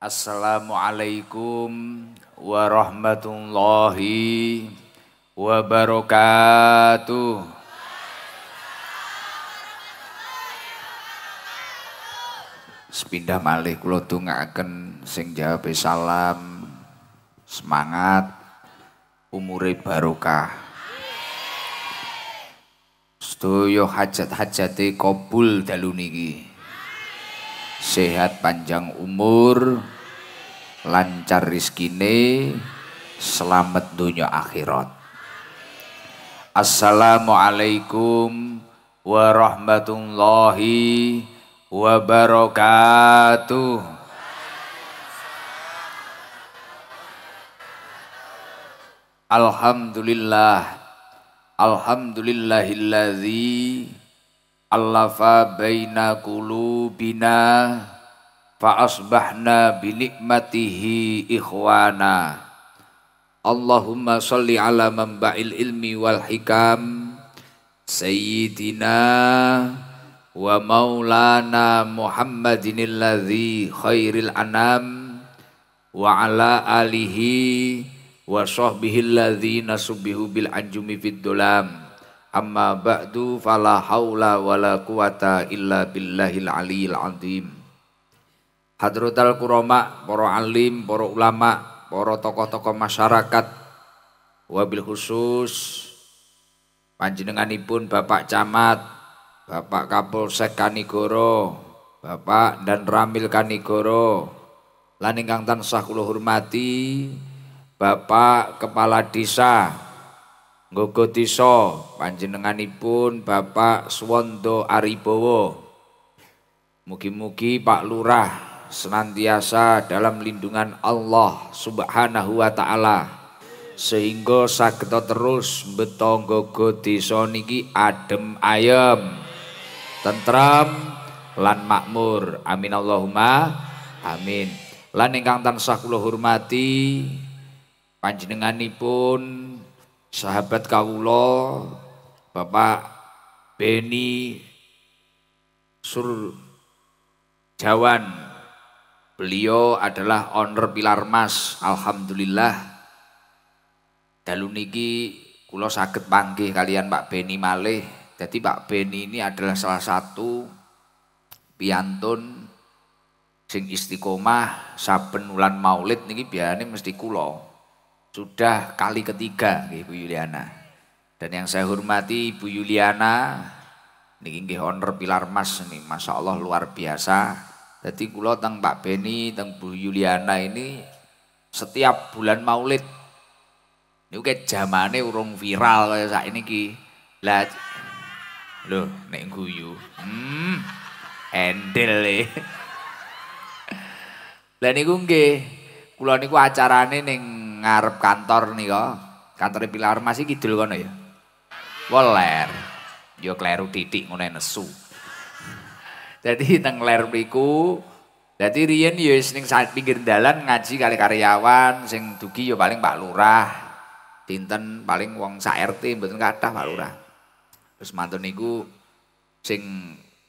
Assalamualaikum warahmatullahi wabarakatuh. Sepindah malih kula tungakaken sing jawab salam semangat umure barokah. Sedaya hajat-hajate kabul dalu niki sehat panjang umur lancar rizkine selamat dunia akhirat. Assalamualaikum warahmatullahi wabarakatuh. Alhamdulillah Alhamdulillahilladzi allafa baina qulubina fa asbahna bi nikmatihi ikhwana. Allahumma salli ala manba'il ilmi wal hikam sayyidina wa maulana Muhammadin alladhi khairil anam wa ala alihi wa sahbihi alladhina subbihu bil anjumi fid dulam Amma ba'du fala haula wala quwata illa billahil aliyil azim. Hadratal kurama, para alim, para ulama, para tokoh-tokoh masyarakat, wabil khusus panjenenganipun Bapak Camat, Bapak Kapolsek Kanigoro, Bapak dan Ramil Kanigoro, lan ingkang tansah kula hormati Bapak Kepala Desa Nggo disa panjenenganipun Bapak Suwondo Aribowo. Mugi-mugi Pak Lurah senantiasa dalam lindungan Allah Subhanahu wa taala. Sehingga saged terus beto nggo desa niki adem ayem. Tentram lan makmur. Amin Allahumma amin. Lan ingkang tansah kula hormati panjenenganipun sahabat kawulo Bapak Beni Sur Jawan beliau adalah owner Pilar Mas. Alhamdulillah. Dalu niki kulo sakit panggih kalian Pak Beni malih. Jadi Pak Beni ini adalah salah satu piantun sing istiqomah saben wulan maulid niki biasanya mesti kulo sudah kali ketiga Ibu Yuliana. Dan yang saya hormati Ibu Yuliana nggih honor pilar mas nih, Masya Allah luar biasa. Jadi kula teng Pak Beni, teng Bu Yuliana ini setiap bulan Maulid ini kayak zamane urung viral kayak saat ini ki. Lah loh nek guyu. Hmm. Endel e. Lah niku nggih kula niku acarane ning ngarep kantor nih kok. Kantor Pilar masih kidul kono ya. Weler. Yo kleru titik ngono nesu. Jadi teng ler mriku Dadi riyen ya saat pinggir dalan ngaji kali karyawan sing dugi ya paling Pak Lurah. Dinten paling wong sak RT mboten kathah Pak Lurah. Terus mantun niku sing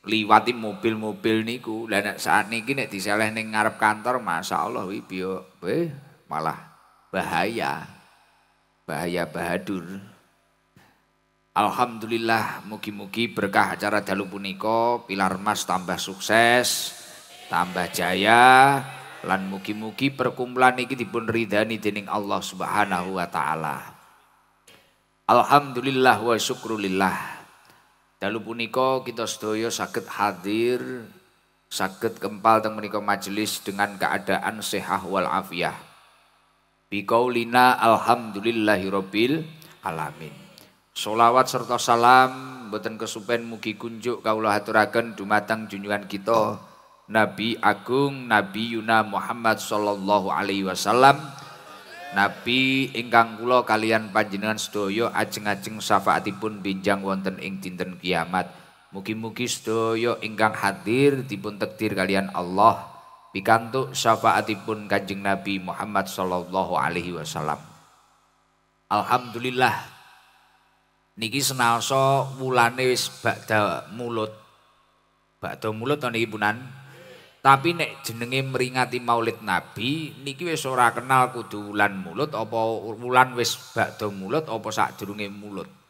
liwati mobil-mobil niku. Nek saat niki nek diseleh ning ngarep kantor masyaallah wi biyo malah bahaya. Bahaya bahadur. Alhamdulillah mugi-mugi berkah acara dalu punika Pilar Mas tambah sukses, tambah jaya lan mugi-mugi perkumpulan iki dipun ridani dening Allah Subhanahu wa taala. Alhamdulillah wa syukrulillah. Dalu punika kita sedaya sakit hadir, sakit kempal teng menika majelis dengan keadaan sehat wal afiah biqaulina alhamdulillahirabbil alamin. Solawat serta salam mboten kesupen mugi kunjuk kaula aturaken dumateng junjungan kita Nabi Agung Nabi Yuna Muhammad sallallahu alaihi wasallam Nabi ingkang kula kalian panjenengan sedaya ajeng-ajeng syafaatipun binjang wonten ing dinten kiamat. Mugi-mugi sedaya ingkang hadir dipun takdir kalian Allah pikantuk syafaatipun Kanjeng Nabi Muhammad sallallahu alaihi wasallam. Alhamdulillah niki senalsa wulane wis bakda mulut. Bakda mulut to niki punan. Tapi nek jenenge meringati Maulid Nabi niki wis ora kenal kudu wulan mulut apa wulan wis bakda mulut apa sadurunge mulut.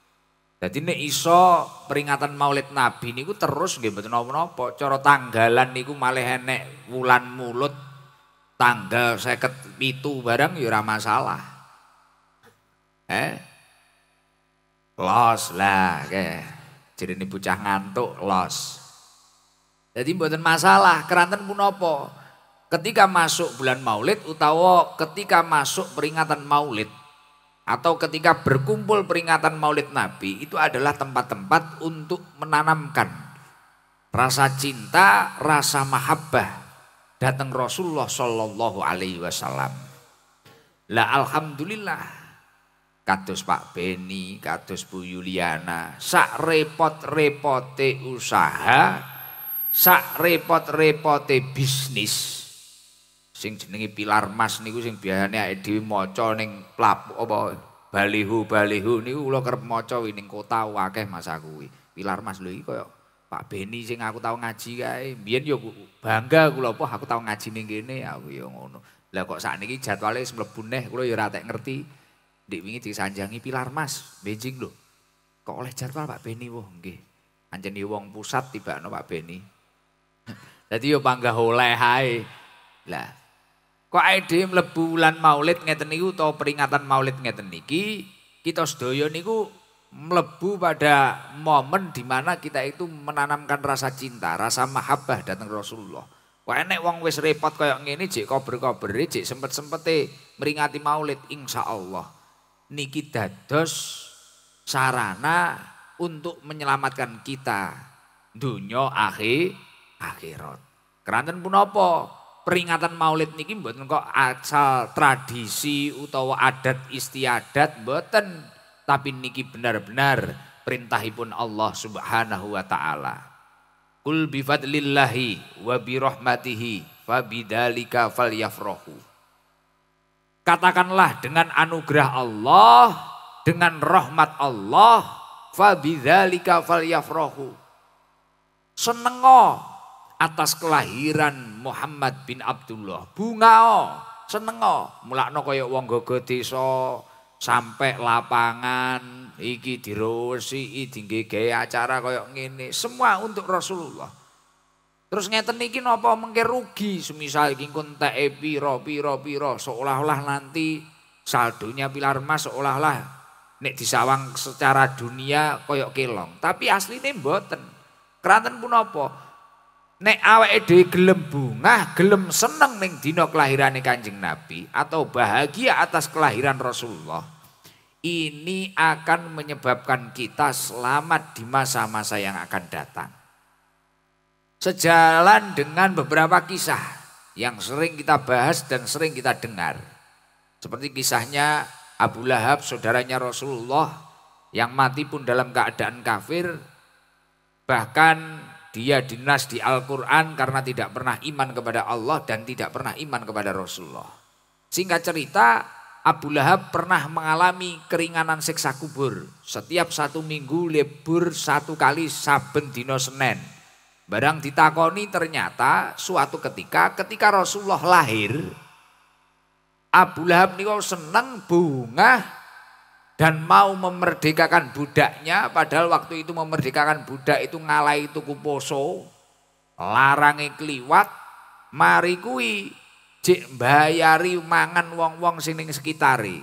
Jadi nek iso peringatan Maulid Nabi niku terus nggih mboten napa-napa. Cara tanggalan niku malih enek wulan mulut tanggal 57 barang ya ora masalah. Eh? Los lah, kayak. Jadi ini bocah ngantuk, los. Jadi buatan masalah, keranten pun apa. Ketika masuk bulan maulid, utawa ketika masuk peringatan maulid, atau ketika berkumpul peringatan maulid Nabi, itu adalah tempat-tempat untuk menanamkan rasa cinta, rasa mahabbah datang Rasulullah Shallallahu Alaihi Wasallam. Lah Alhamdulillah, kados Pak Beni, kados Bu Yuliana, sak repot-repote usaha sak repot-repote bisnis sing jenenge pilar mas niku sing biasane awake dhewe maca ning plap apa balihu-balihu niku kula kerep maca ning kota akeh masa kuwi. Pilar mas lho iki kaya Pak Beni sing aku tau ngaji kae. Biyen yo bangga kula apa aku tau ngaji ning kene aku yo ngono. Lah kok sakniki jadwale wis mlebu neh kula yo ora tek ngerti. Dik wingi disanjangi pilar mas, Beijing lho. Kok oleh jadwal Pak Beni wah nggih. Anjen wong pusat tibakno Pak Beni. Jadi yo panggah oleh hai. Lah, kok ide mlebu bulan Maulid ngeten niku utawa peringatan Maulid ngeten niki, kita sedaya niku mlebu pada momen di mana kita itu menanamkan rasa cinta, rasa mahabbah datang Rasulullah. Kok enek wong wis repot kayak ngene jek kober-kober jek sempet-sempete meringati Maulid insyaallah niki dados sarana untuk menyelamatkan kita dunia akhir akhirat. Keranten pun apa? Peringatan Maulid niki mboten kok asal tradisi utawa adat istiadat mboten, tapi niki benar-benar perintahipun Allah Subhanahu wa taala. Kul bi fadlillahi wa bi rahmatihi fa bidzalika falyafrahu. Katakanlah dengan anugerah Allah, dengan rahmat Allah, fa bidzalika falyafrahu. Senengo atas kelahiran Muhammad bin Abdullah. Bungao, senengo, mulakno kaya wong gogo desa sampai lapangan iki dirosi dingge gawe acara kaya ngene, semua untuk Rasulullah. Terus ngeten iki napa mengke rugi semisal iki kontek piro piro piro seolah-olah nanti saldonya pilar emas seolah-olah nek disawang secara dunia koyok kelong. Tapi aslinya mboten. Keranten pun apa? Nek awake dhewe gelem bungah, gelem seneng ning dina kelahirane Kanjeng Nabi atau bahagia atas kelahiran Rasulullah, ini akan menyebabkan kita selamat di masa-masa yang akan datang. Sejalan dengan beberapa kisah yang sering kita bahas dan sering kita dengar. Seperti kisahnya Abu Lahab, saudaranya Rasulullah, yang mati pun dalam keadaan kafir, bahkan dia dinas di Al-Quran karena tidak pernah iman kepada Allah dan tidak pernah iman kepada Rasulullah. Singkat cerita, Abu Lahab pernah mengalami keringanan siksa kubur. Setiap satu minggu libur satu kali saben dino Senin. Barang ditakoni ternyata suatu ketika ketika Rasulullah lahir, Abu Lahab niku seneng bunga dan mau memerdekakan budaknya padahal waktu itu memerdekakan budak itu ngalai tuku poso larangi kliwat mari kui cek bayari mangan wong-wong sini sekitari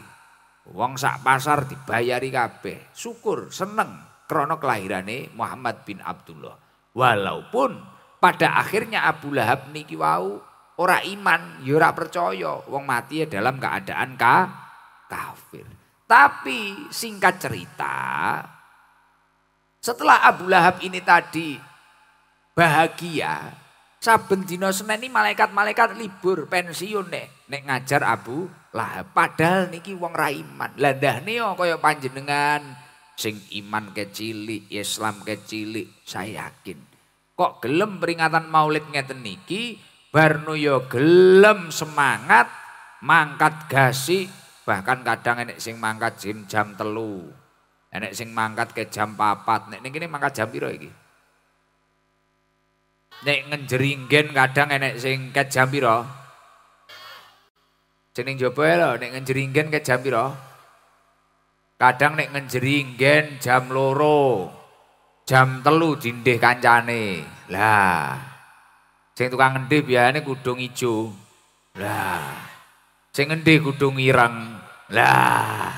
wong sak pasar dibayari kabeh. Syukur seneng krono kelahirane Muhammad bin Abdullah. Walaupun pada akhirnya Abu Lahab niki wau ora iman ya ora percaya wong mati ya dalam keadaan ka kafir tapi singkat cerita, setelah Abu Lahab ini tadi bahagia, saben dino Senin ini malaikat-malaikat libur pensiun nek nek ngajar Abu Lahab. Padahal niki wong raiman. Landah neo kaya panjenengan sing iman kecilik, Islam kecilik, saya yakin. Kok gelem peringatan Maulid ngeten niki, barno yo gelem semangat mangkat gasi Bahkan kadang enek sing mangkat jam jam telu. Enek sing mangkat ke jam papat. Nek ini mangkat jam piro iki? Nek ngenjeringgen kadang enek sing ket jam pira? Jeneng jaba lho nek ngenjeringgen ket jam pira? Kadang nek ngenjeringgen jam loro. Jam telu dindih kancane. Lah. Sing tukang ngendih biasane kudung ijo. Lah. Sing ngendih kudung ireng. Lah.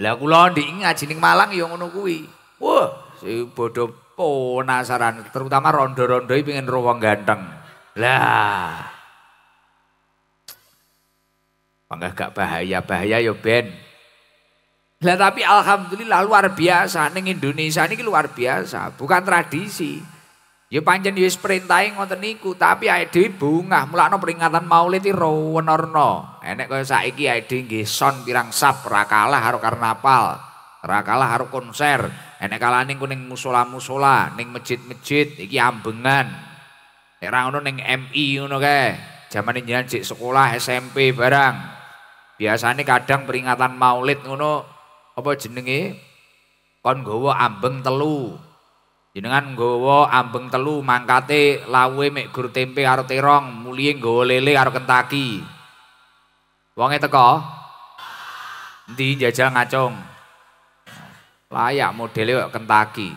Lah kula ndek ngaji ning Malang ya ngono kuwi. Wah, si bodoh penasaran terutama rondo-rondo iki pengen ro wong ganteng. Lah. Bangga gak bahaya, bahaya ya ben. Lah tapi alhamdulillah luar biasa ning Indonesia ini luar biasa, bukan tradisi. Ya pancen wis perintahe ngoten niku, tapi awake dhewe bungah mulakno peringatan Maulid iki rowenorno. Enek kaya saiki awake dhewe nggih son pirang sap ra kalah karo karnaval, ra kalah karo konser. Enek kalane ku ning musala-musala, ning masjid-masjid iki ambengan. Nek ra ngono ning MI ngono kae. Jamane jenengan cek sekolah SMP barang. Biasane kadang peringatan Maulid ngono apa jenenge kon nggawa ambeng telu. Jenengan nggawa ambeng telu mangkate lawe mek gur tempe karo terong, muliye nggawa lele karo kentaki. Wonge teko? Endi jajal ngacung? Layak modele kok kentaki.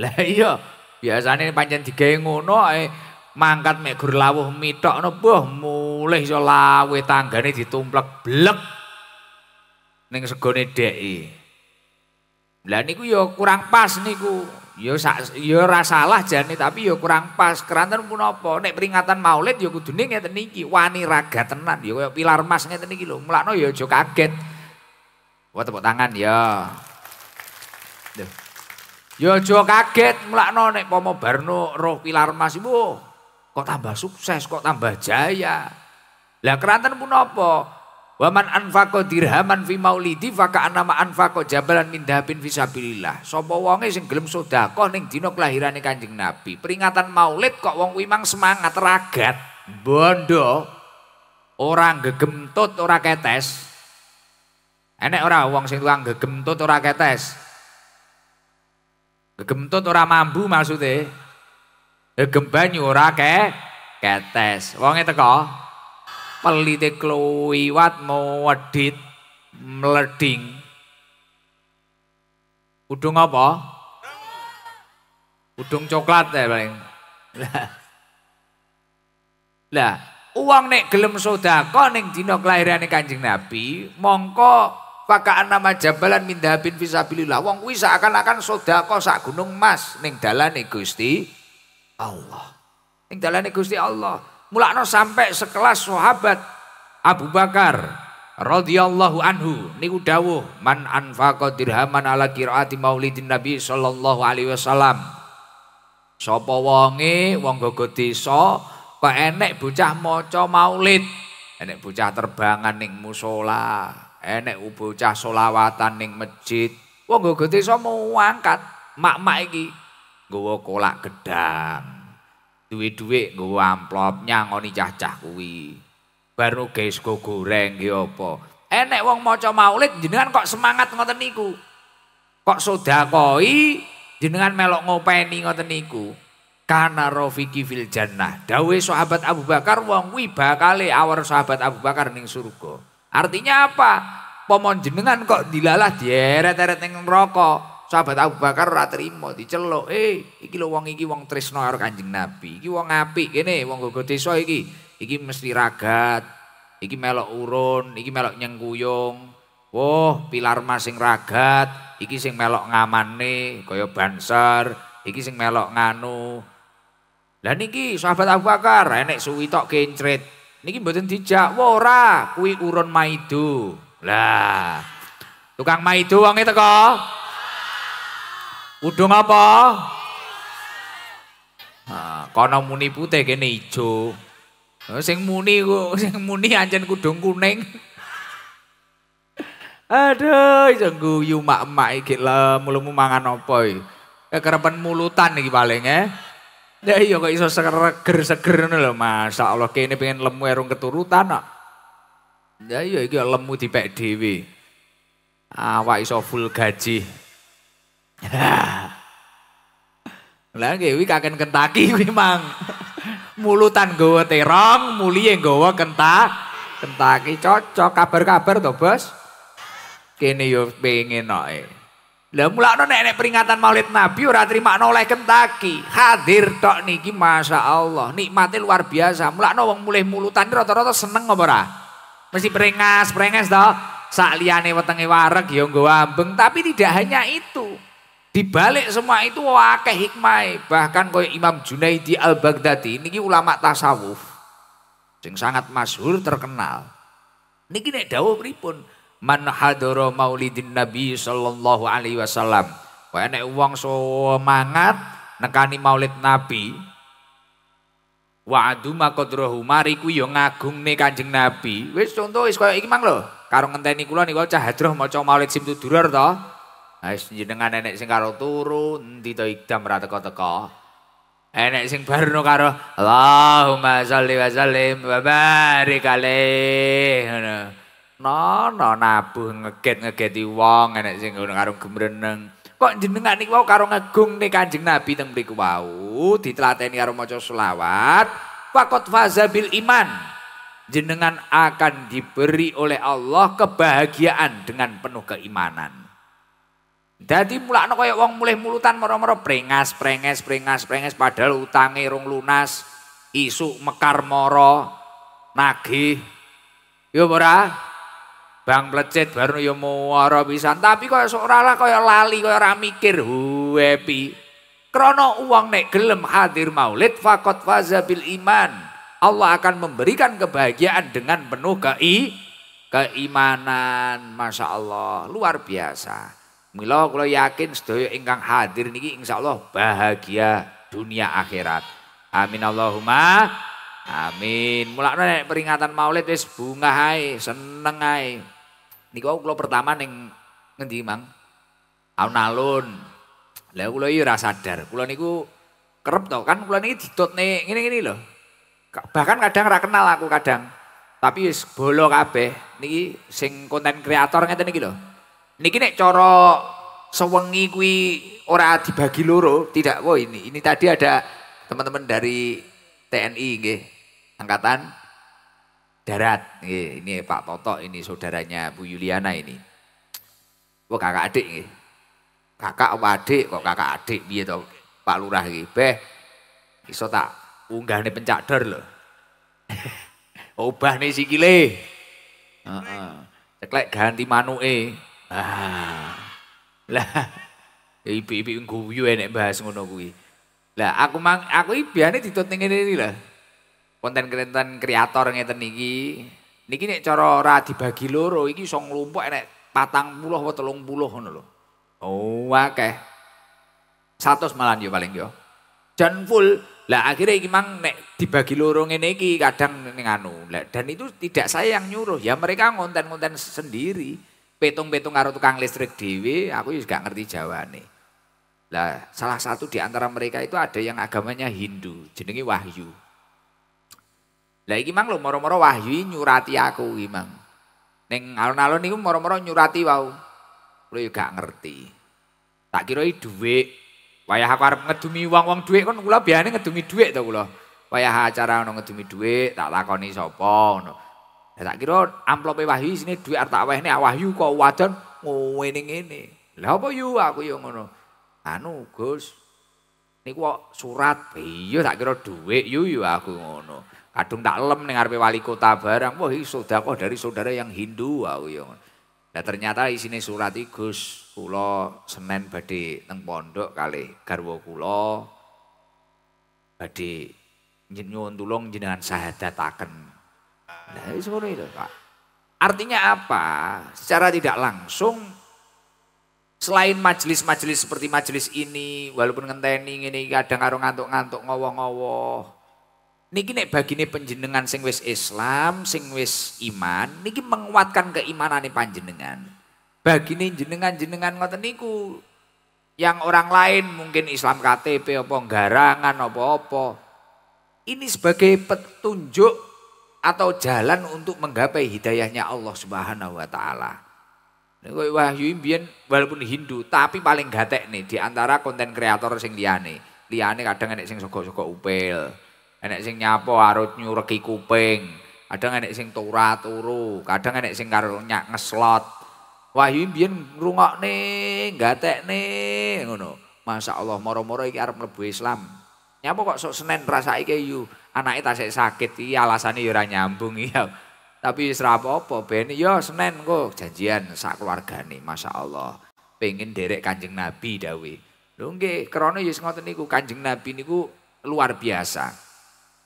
Lah iya, biasane pancen digawe ngono ae mangkat mek gur lawuh mitokno boh mulih iso lawe tanggane ditumplek blek ning segone dheki. Lah niku ya kurang pas niku. Ya ya ora salah jane tapi ya kurang pas. Keranten pun apa? Nek peringatan Maulid ya kudune ngeten iki, wani raga tenan ya kaya pilar mas ngeten iki lho. Mulakno ya aja kaget. Wah tepuk tangan ya. Duh. Ya aja kaget mulakno nek pomo barno roh pilar mas ibu kok tambah sukses, kok tambah jaya. Lah keranten pun apa? Waman anfaqo dirhaman fi maulidi faka anama anfaqo jabalan min dahabin fisabilillah. Sapa wonge sing gelem sedekah ning dina kelahirane Kanjeng Nabi. Peringatan Maulid kok wong kuwi mang semangat ragat. Bondo ora gegemtut ora ketes. Enek ora wong sing tukang gegemtut ora ketes. Gegemtut ora mambu maksude. Gegem banyu ora ke ketes. Wonge teko pelite kluwiwat wedit mleding udung apa udung coklat ya paling lah uang nek gelem sodako ning dina kelahirane Kanjeng Nabi mongko Pakaan nama jabalan mindhabin visabilillah. Wong kuwi seakan-akan sodako sak gunung mas ning dalane Gusti Allah. Ning dalane Gusti Allah. Mulakno sampai sekelas sahabat Abu Bakar radhiyallahu anhu. Niku dawuh man anfaqa dirhaman ala qiraati maulidin nabi sallallahu alaihi wasallam. Sapa wonge? Wong gogo desa kok enek bocah maca maulid? Enek bocah terbangan ning musola enek bocah solawatan ning masjid. Wong gogo desa mau angkat mak-mak iki nggawa kolak gedang duwe-duwe nggo amplop nyangoni cah-cah kuwi. Baru guys go goreng ki apa. Enek wong maca maulid jenengan kok semangat ngoten niku. Kok sedakoi jenengan melok ngopeni ngoten niku. Kana rofiki fil jannah. Dawe sahabat Abu Bakar wong kuwi bakale awar sahabat Abu Bakar ning surga. Artinya apa? Pomon jenengan kok dilalah dieret-eret ning neraka. Sahabat Abu Bakar ora trimo diceluk. Eh, iki lho wong iki wong tresno karo Kanjeng Nabi. Iki wong apik kene, wong gogo desa iki. Iki mesti ragat. Iki melok urun, iki melok nyengkuyung. Wah, pilar mas sing ragat, iki sing melok ngamane kaya banser, iki sing melok nganu. Lah niki sahabat Abu Bakar enek suwi tok kencret. Niki mboten dijak, wah ora, kuwi urun maidu. Lah, tukang maidu wong e teko. Udung apa? Nah, kono muni putih kene ijo. Sing muni sing muni ancen kudung kuning. Aduh, iso guyu mak-mak iki lemu mangan apa iki? Kekerepen mulutan iki paling eh. Ya iya kok iso seger-seger ngono lho, masyaallah kene pengen lemu erung keturutan kok. Ya iya iki lemu dipek dhewe. Awak iso full gaji. Lah nggih kuwi kaken kentaki kuwi mang. Mulutan gowo terong, muliye gowo kentak. Kentaki cocok kabar-kabar to, Bos. Kene yo pengen noke. Lah mulakno nek nek peringatan Maulid Nabi ora terima oleh kentaki. Hadir tok niki Masya Allah. Nikmate luar biasa. Mulakno wong mulih mulutan rata-rata seneng apa ora? Mesti peringas toh. Sak liyane wetenge wareg ya nggo ambeng, tapi tidak hanya itu. Di balik semua itu wakeh hikmah. Bahkan koyo Imam Junaidi Al-Baghdadi niki ulama tasawuf. Sing sangat masyhur terkenal. Niki nek dawuh pripun? Man maulidin Nabi sallallahu alaihi wasallam. Kaya nek wong semangat nekani maulid Nabi, Wa'adu maqadrahu mari ku ya ngagungne Kanjeng Nabi. Wis contoh wis kaya iki mang lho. Karo ngenteni kula niku cah hadroh maca Maulid Simtudurar to. Wis jenengan enek sing karo turu, endi to ikdam ra teko-teko. Enek sing barno karo Allahumma sholli wa sallim wa barik alaihi. Ngono. Nono nabuh ngeget-ngegeti wong enek sing ngono karo gemreneng. Kok jenengan niku wau karo nih Kanjeng Nabi teng mriku wau ditlateni karo maca selawat. Faqat fazabil iman. Jenengan akan diberi oleh Allah kebahagiaan dengan penuh keimanan. Dadi mulakno kaya wong mulih mulutan moro-moro prengas, prenges, prengas, prenges padahal utange rong lunas, isuk mekar moro, nagih. Yo ora? Bang plecet baru yo muara pisan, tapi kaya ora lah lali, kaya ora mikir. Krana uang nek gelem hadir Maulid faqat faza bil iman. Allah akan memberikan kebahagiaan dengan penuh kei keimanan. Masya Allah, luar biasa. Mila kula yakin sedaya ingkang hadir niki insyaallah bahagia dunia akhirat. Amin Allahumma amin. Mulane nek peringatan Maulid wis bunga ae, seneng ae. Niku kula pertama ning ngendi Mang? Alun-alun. Lah kula iki ora sadar. Kula niku kerep to kan kula niki ditutne ngene-ngene lho. Bahkan kadang ora kenal aku kadang. Tapi wis bolo kabeh niki sing konten kreator ngeten niki lho. Niki nek cara sewengi kuwi ora dibagi loro, tidak. Oh ini ini tadi ada teman-teman dari TNI nggih, angkatan darat. Nggih, ini Pak Toto, ini saudaranya Bu Yuliana ini. Oh kakak adik. Kakak apa adik kok kakak adik piye to Pak Lurah iki. Beh iso tak unggahne pencador lho. Obah nih sikile. Heeh. Uh -uh. Ceklek ganti manuke. Ah. Lah ibu-ibu guyu enek bahas ngono kuwi. Lah aku mang aku biane ditut ning ngene iki lah. Konten-konten kreator ngeten niki. Niki nek cara ora dibagi loro iki iso nglumpuk enek 40 apa 30 ngono lho. Oh, akeh. 100 malan yo paling yo. Dan full. Lah akhirnya iki mang nek dibagi loro ngene iki kadang ning anu. Lah dan itu tidak saya yang nyuruh, ya mereka ngonten-ngonten sendiri petung-petung karo tukang listrik dewi, aku juga ngerti jawane. Lah, salah satu di antara mereka itu ada yang agamanya Hindu, jenenge Wahyu. Lah iki mang lho moro-moro Wahyu nyurati aku iki mang. Ning alun-alun niku moro-moro nyurati wau. Kulo yo gak ngerti. Tak kira dhuwit. Wayah aku arep ngedumi wong-wong dhuwit kon kula biasane ngedumi dhuwit to kula. Wayah acara ono ngedumi dhuwit, tak lakoni sapa. Ya tak kira amplope Wahyu sini duit arta wehne Wahyu kok wadon ngene ngene. Lah apa yu aku yo ngono. Anu Gus. Niku surat. Iya tak kira duit yu yu aku ngono. Kadung tak lem ning ngarepe wali kota barang. Wah iki sedekah dari saudara yang Hindu aku yo. Nah ternyata isine surat iki Gus, kula Senin badhe teng pondok kali garwa kula badhe nyuwun tulung jenengan sahadataken Nah, seperti itu, Pak. Artinya apa? Secara tidak langsung selain majelis-majelis seperti majelis ini, walaupun ngenteni ini kadang karo ngantuk-ngantuk ngowo-ngowo. Niki nek bagine panjenengan sing wis Islam, sing wis iman, niki menguatkan keimanane panjenengan. Bagine jenengan-jenengan ngoten niku yang orang lain mungkin Islam KTP apa garangan apa-apa. Ini sebagai petunjuk atau jalan untuk menggapai hidayahnya Allah Subhanahu wa taala. Wahyu imbian walaupun Hindu tapi paling gatek nih di antara konten kreator sing liyane. liyane kadang enek sing sogok-sogok upil. Enek sing nyapo arut nyureki kuping. Kadang enek sing turu, kadang enek sing karo nyak ngeslot. Wahyu mbiyen ngrungokne, gatekne ngono. Masya Allah, moro-moro iki arep mlebu Islam. Nyapa kok sok Senin rasake yu, anake tasik sakit iki alasane ya ora nyambung iya. Tapi wis ra apa-apa, ben ya Senin kok janjian sak keluargane, Masya Allah. Pengen derek Kanjeng Nabi dawe. Lho nggih, krana ya ngoten niku Kanjeng Nabi niku luar biasa.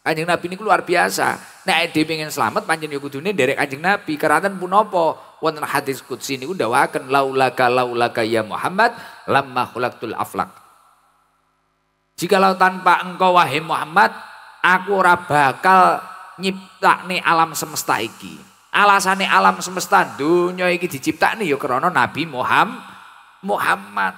Kanjeng Nabi niku luar biasa. Nek dhewe pengen selamat pancen ya kudune derek Kanjeng Nabi. Keranten pun apa? wonten hadis qudsi niku dawaken laulaka laulaka ya Muhammad lamma khulaqtul aflak. Jikalau tanpa engkau wahai Muhammad, aku ora bakal nyiptakne alam semesta iki. Alasane alam semesta dunia iki diciptakne ya krana Nabi Muhammad. Muhammad.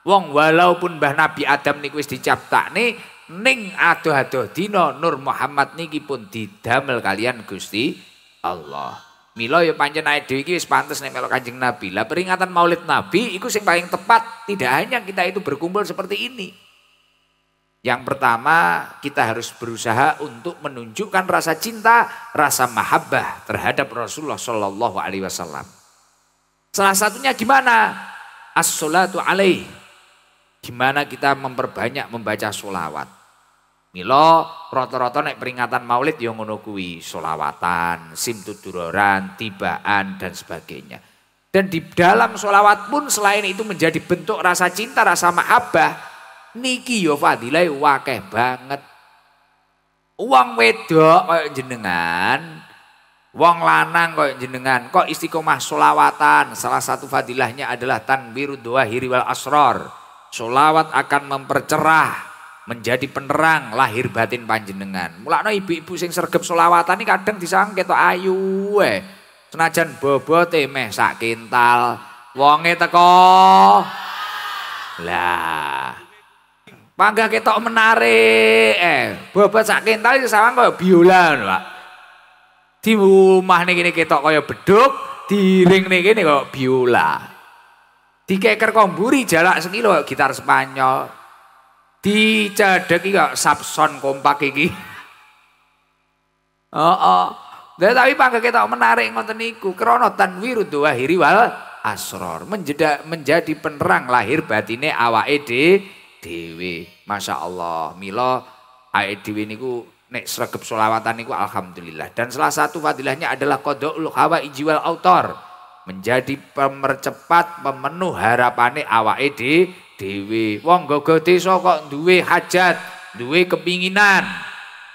Wong walaupun Mbah Nabi Adam niku wis diciptakne ning adoh-adoh dina Nur Muhammad niki pun didamel kalian Gusti Allah. Milo ya pancen naik dhewe iki wis pantes nek melok Kanjeng Nabi. Lah peringatan Maulid Nabi itu yang paling tepat. Tidak hanya kita itu berkumpul seperti ini. Yang pertama, kita harus berusaha untuk menunjukkan rasa cinta, rasa mahabbah terhadap Rasulullah Shallallahu alaihi wasallam. Salah satunya gimana? As-salatu alaih. Gimana kita memperbanyak membaca solawat. Milo rata-rata nek peringatan Maulid yang ngono solawatan, simtuduroran, tibaan dan sebagainya. Dan di dalam solawat pun selain itu menjadi bentuk rasa cinta, rasa mahabbah, niki yo fadilah wakeh banget. Uang wedok koyo jenengan, wong lanang koyo jenengan, kok istiqomah solawatan. Salah satu fadilahnya adalah tanbiru doa hiriwal asror. Solawat akan mempercerah menjadi penerang lahir batin panjenengan. Mulakno ibu-ibu sing sergap solawatan ini kadang disang ketok ayu eh. Senajan bobote meh sak kintal. Wonge teko. Lah. Pangga ketok menarik eh. Bobot sak itu sama kaya biola Pak. Di rumah nih gini ketok kaya beduk, di ring nih gini kaya biola. Dikeker komburi jalak sekilo gitar Spanyol. Dicedek iki kok Sapson kompak iki. Oh, oh. Nah, tapi pangga kita menarik ngoten niku krana tanwiru duwahiri wal asror menjadi menjadi penerang lahir batine awake dhewe. Masya Allah. Mila awake dhewe niku nek sregep selawatan niku alhamdulillah. Dan salah satu fadilahnya adalah qadaul hawa ijiwal autor. Menjadi pemercepat pemenuh harapane awake dhewe dewi. Wong gogo desa kok duwe hajat, duwe kepinginan.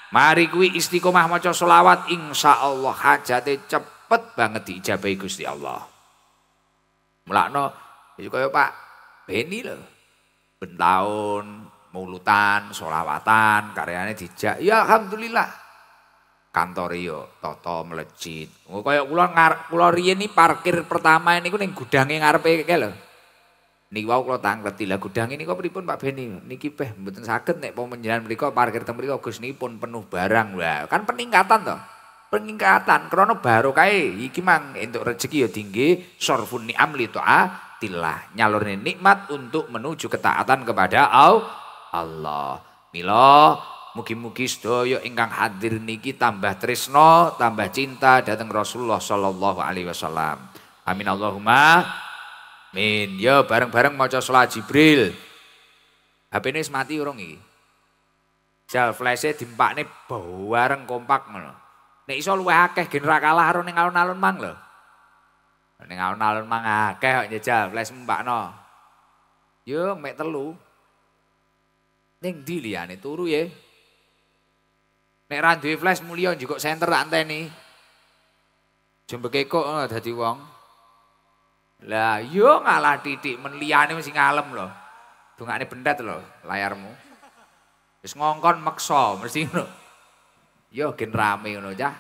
Mari kuwi istiqomah maca selawat insyaallah hajate cepet banget diijabahi Gusti Allah. Mulakno iki kaya Pak Beni lho. Bentaun, mulutan, solawatan, karyane dijak. Ya alhamdulillah. Kantor yo toto melejit. Kaya kula kula riyen parkir pertama niku ning gudange ngarepe kene lho. Niki wau kula tak ngerti lah gudang ini kok pripun Pak Beni? Niki peh mboten saged nek pun menjenengan mriku parkir teng mriku Gus niki pun penuh barang. Lah, kan peningkatan toh. Peningkatan krana kae iki mang entuk rezeki ya tinggi sorfun ni'am li taatillah. Nyalurne nikmat untuk menuju ketaatan kepada Allah. Mila mugi-mugi sedaya ingkang hadir niki tambah tresno, tambah cinta datang Rasulullah sallallahu alaihi wasallam. Amin Allahumma Amin. Ya bareng-bareng maca salat Jibril. HP-ne wis mati urung iki. Jal flash-e dimpakne bareng kompak ngono. Nek iso luwih akeh gen ra kalah karo ning alun-alun mang lho. Ning alun-alun mang akeh kok njajal flash mbakno. Yo mek telu. Ning ndi liyane turu ya. Nek ra duwe flash mulya njukuk senter tak anteni. Jembeke kok dadi wong. Lah yo ngalah titik men liyane mesti ngalem lho. Dongane bendet lho layarmu. Wis ngongkon meksa mesti ngono. Yo gen rame ngono cah.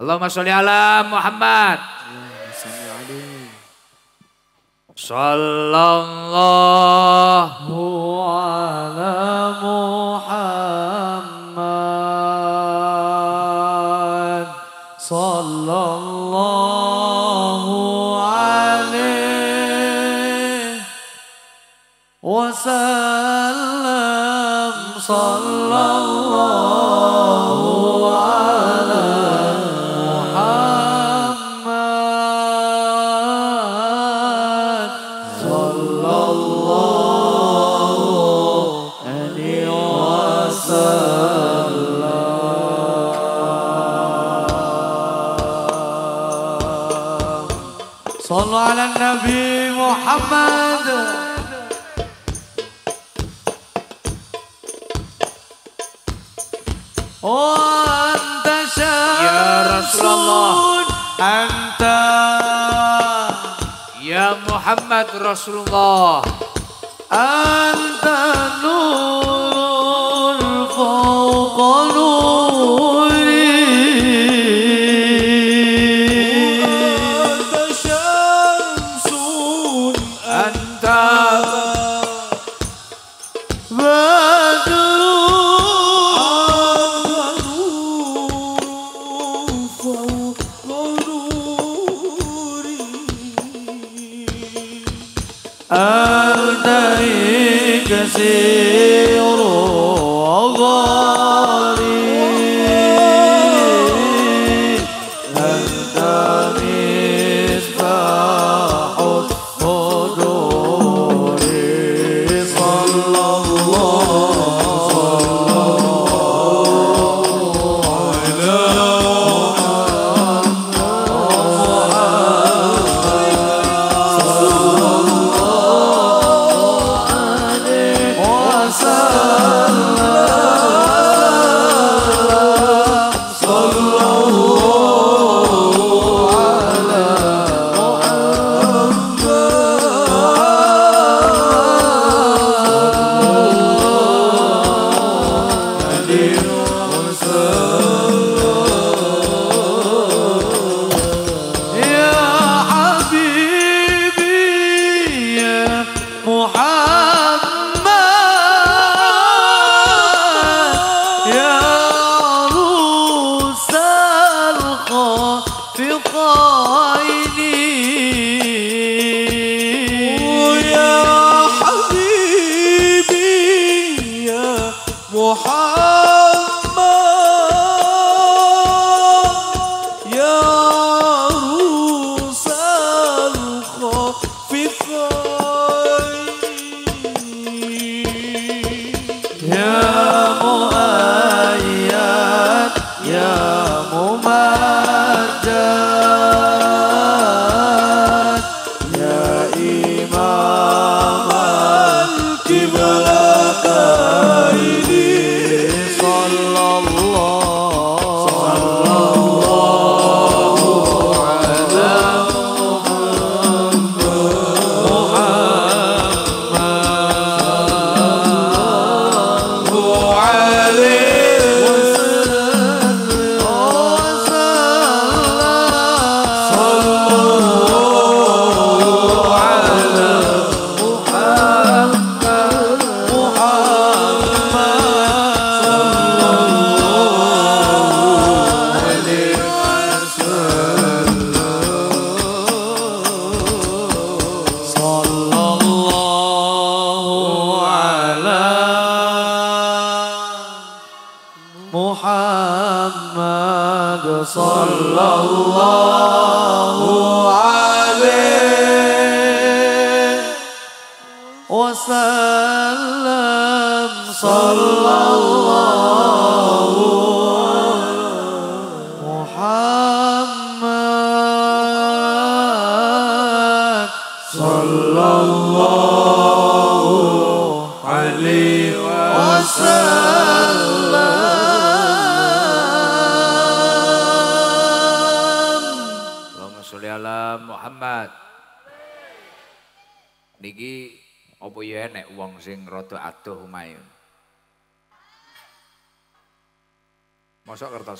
Allahumma sholli ala Muhammad. Sallallahu ala Muhammad. محمد. وأنت شمس أنت. يا محمد رسول الله. أنت نور.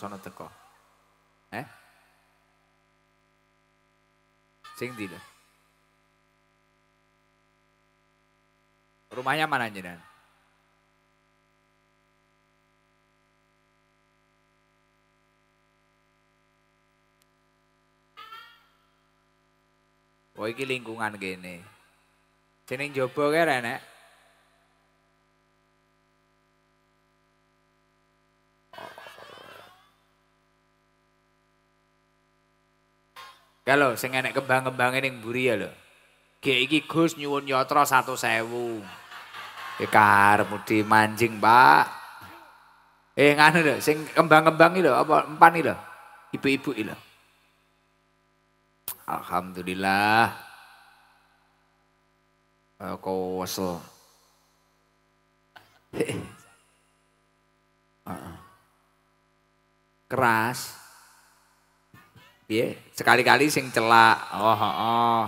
Kertasane teko. Eh? Sing lho? Rumahnya mana jenengan? Oh iki lingkungan kene. Jeneng jaba kae renek. Kalau sing enek kembang-kembange ning mburi ya lho. Gek iki Gus nyuwun yatra 100.000. Ki karepmu dimanjing, Pak. Eh nganu lho, sing kembang-kembang iki lho apa empan iki lho. Ibu-ibu iki lho. Alhamdulillah. Aku wesel. Keras. Piye? Sekali-kali sing celak. Oh, heeh.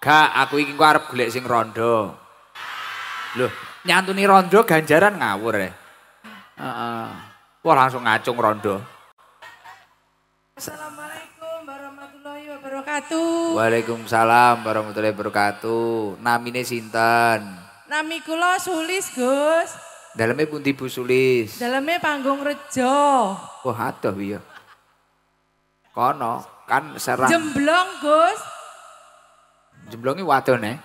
Gak, aku iki ku arep golek sing rondo. Loh, nyantuni rondo ganjaran ngawur ya. Heeh. Wah, langsung ngacung rondo. Assalamualaikum warahmatullahi wabarakatuh. Waalaikumsalam warahmatullahi wabarakatuh. Namine sinten? Nami kula Sulis, Gus. Dalamnya pundi Bu Sulis. Dalamnya panggung rejo. Wah, adoh iya. Kono kan serang Jemblong, Gus. jemblongi wadon eh.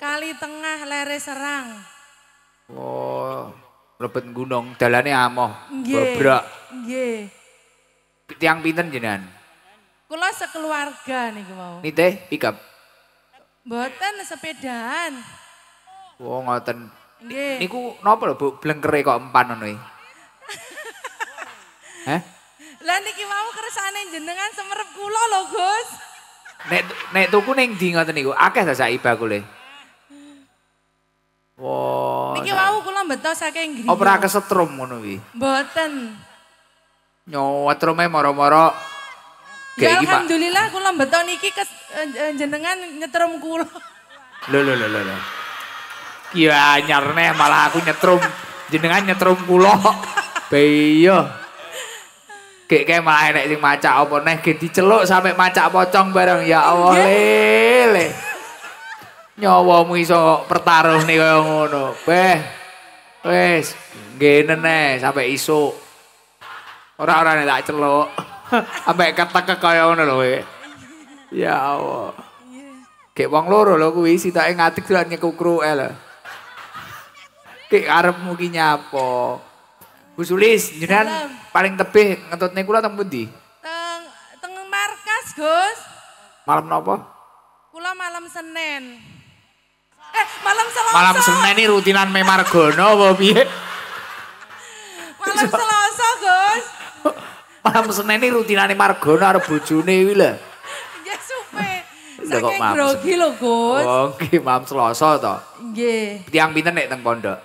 Kali tengah lere serang. Oh, mlebet gunung, dalane amoh. Bobrak. Nggih. Tiang pinten jenengan? Kula sekeluarga niku mau. Nite pickup. Mboten sepedaan. Oh, ngoten. Nggih. Niku napa lho Bu, blengkere kok empan ngono iki? Heh? Lah niki mau kersane jenengan semerep kula lho, Gus. Nek nek tuku ning ndi ngoten niku? Akeh ta sak bakule. Wah. Niki mau kula beto saking griya. Apa ora kesetrum ngono kuwi? Mboten. Nyotrume moro-moro. Ya alhamdulillah kula beto niki kes, eh, eh, jenengan nyetrum kula. Lho lho lho lho. Ya anyar neh malah aku nyetrum. Jenengan nyetrum kula. Beyo. Kayak kayak malah enek sing macak apa neh ge diceluk sampe macak pocong bareng ya Allah lele. Nyawamu iso pertaruh nih kaya ngono. Beh. Wes, ngene neh sampe isuk. Ora-ora nek tak celuk. Sampai ketek kaya ngono lho kowe. Ya Allah. Kayak wong loro lho kuwi sitake ngatik dolan nyekukruke lho. Kayak arepmu ki nyapa? Bu Sulis, jenengan paling tebih ngentutne kula teng pundi? Teng teng markas, Gus. Malam napa? Kula malam Senin. Eh, malam Selasa. Malam Senin ini rutinan Memargono apa piye? Malam Selasa, Gus. Malam Senin ini rutinane Margono arep bojone kuwi lho. Nggih supe. Saking grogi lho, Gus. Oh, nggih malam Selasa to. Nggih. Tiang pinten nek teng pondok?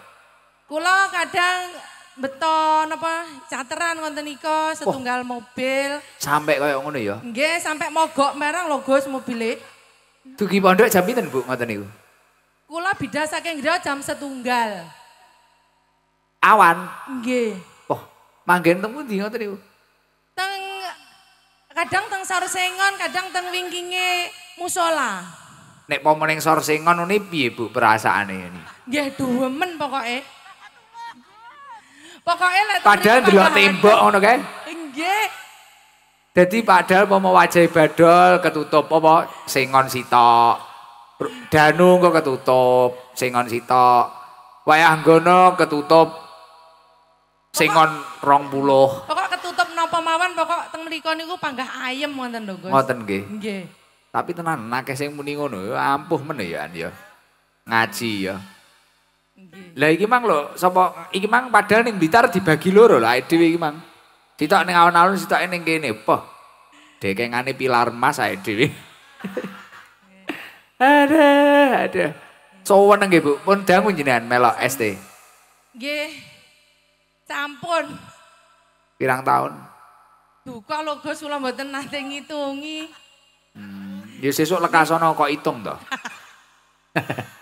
Kula kadang beton apa cateran ngoten nika setunggal mobil. Sampai kaya ngono ya. Nggih, sampai mogok merang lho Gus mobile. Dugi pondok jam pinten Bu ngoten niku? Kula bida saking Gria jam setunggal. Awan. Nggih. Oh, manggen teng pundi ngoten niku? Teng kadang teng Sarsengon, kadang teng wingkinge musola. Nek pomo ning Sorsengon ini piye Bu perasaane ini? Nggih duwemen pokoke. Pokoke lek Padahal tambah tembok ngono kae. Nggih. Dadi padahal pomo wajah badol ketutup apa sengon sitok. Danu kok ketutup, sengon sitok. Wayah nggono ketutup sengon 20. Pokok ketutup napa mawon pokok teng mriko niku panggah ayem wonten lho Gus. Ngoten nggih. Nggih. Tapi tenan akeh sing muni ngono ya ampuh men ya. Ngaji ya. Lah iki mang lho, sapa iki mang padahal ning Blitar dibagi loro lah dhewe iki mang. Sitok ning alun-alun sitok ning kene, poh. Dekengane pilar emas ae dhewe. ada, ada. Sowen nggih Bu, pun dangu jenengan melok ST. Nggih. Sampun. Pirang tahun? Duka lho Gus kula mboten nate ngitungi. Ya sesuk lekasono kok itung to.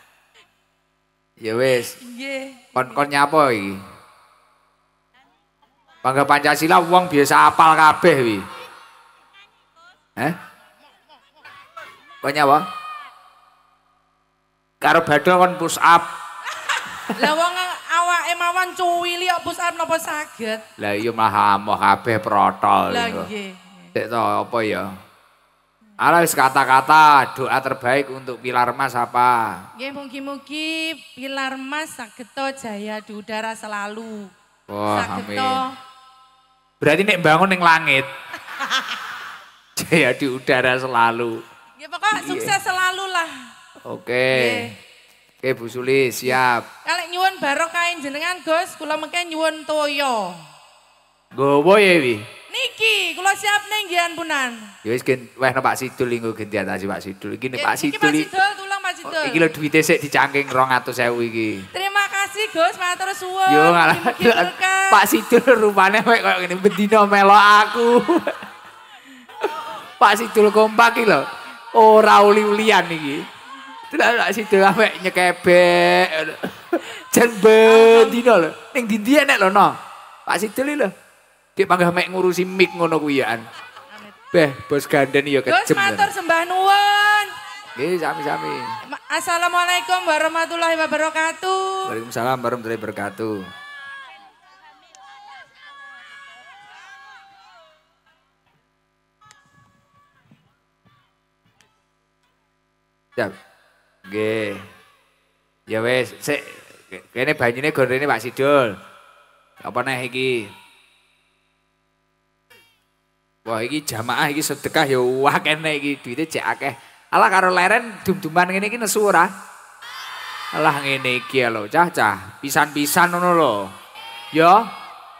ya wis, Nggih. kon kon nyapa iki? Bangga Pancasila wong biasa apal kabeh wi. Eh? Kok nyapa? Karo badol kon push up. Lah wong awake mawon cuwili kok push up napa saged? Lah iya malah amoh kabeh protol. Lah nggih. Dek to apa ya? Ala wis kata-kata doa terbaik untuk Pilar Mas apa? Nggih mugi-mugi Pilar Mas sageto jaya di udara selalu. Wah, Sageto amin. Berarti nek bangun ning langit. Jaya di udara selalu. Ya pokok sukses selalu lah. Oke. Oke Bu Suli, siap. Kalau nyuwun barokah jenengan Gus, kula mengke nyuwun toyo. Gowo ya wi. Niki, kula siap nih gian punan. Ya wis gen weh no Pak Sidul inggo ganti atasi Pak Sidul. Iki nek Pak Iki Pak Sidul iki Sidul, tulang Pak Oh, Sidul. iki lho duwite sik dicangking 200.000 iki. Terima kasih Gus, matur suwun. Yo ngalah. Pak Sidul rupane mek koyo ngene bendina melok aku. Pak Sidul kompak iki lho. Ora uli-ulian iki. Tidak Pak Sidul mek nyekebek. Jan bendina lho. Ning ndi enek lho no. Pak Sidul iki lho. Dik panggah mek ngurusi mik ngono kuwi ya. Beh, bos ganden ya Gus kejem. matur sembah nuwun. Nggih, sami-sami. Assalamualaikum warahmatullahi wabarakatuh. Waalaikumsalam warahmatullahi wabarakatuh. Siap. Nggih. Ya wes, sik kene banyune gorene Pak Sidul. Apa neh iki? Wah, iki jamaah iki sedekah ya wah kene iki duite cek akeh. Alah karo leren dum-duman ngene iki nesu? Alah ngene iki ya lho, cah-cah. Pisan-pisan ngono lho. Ya,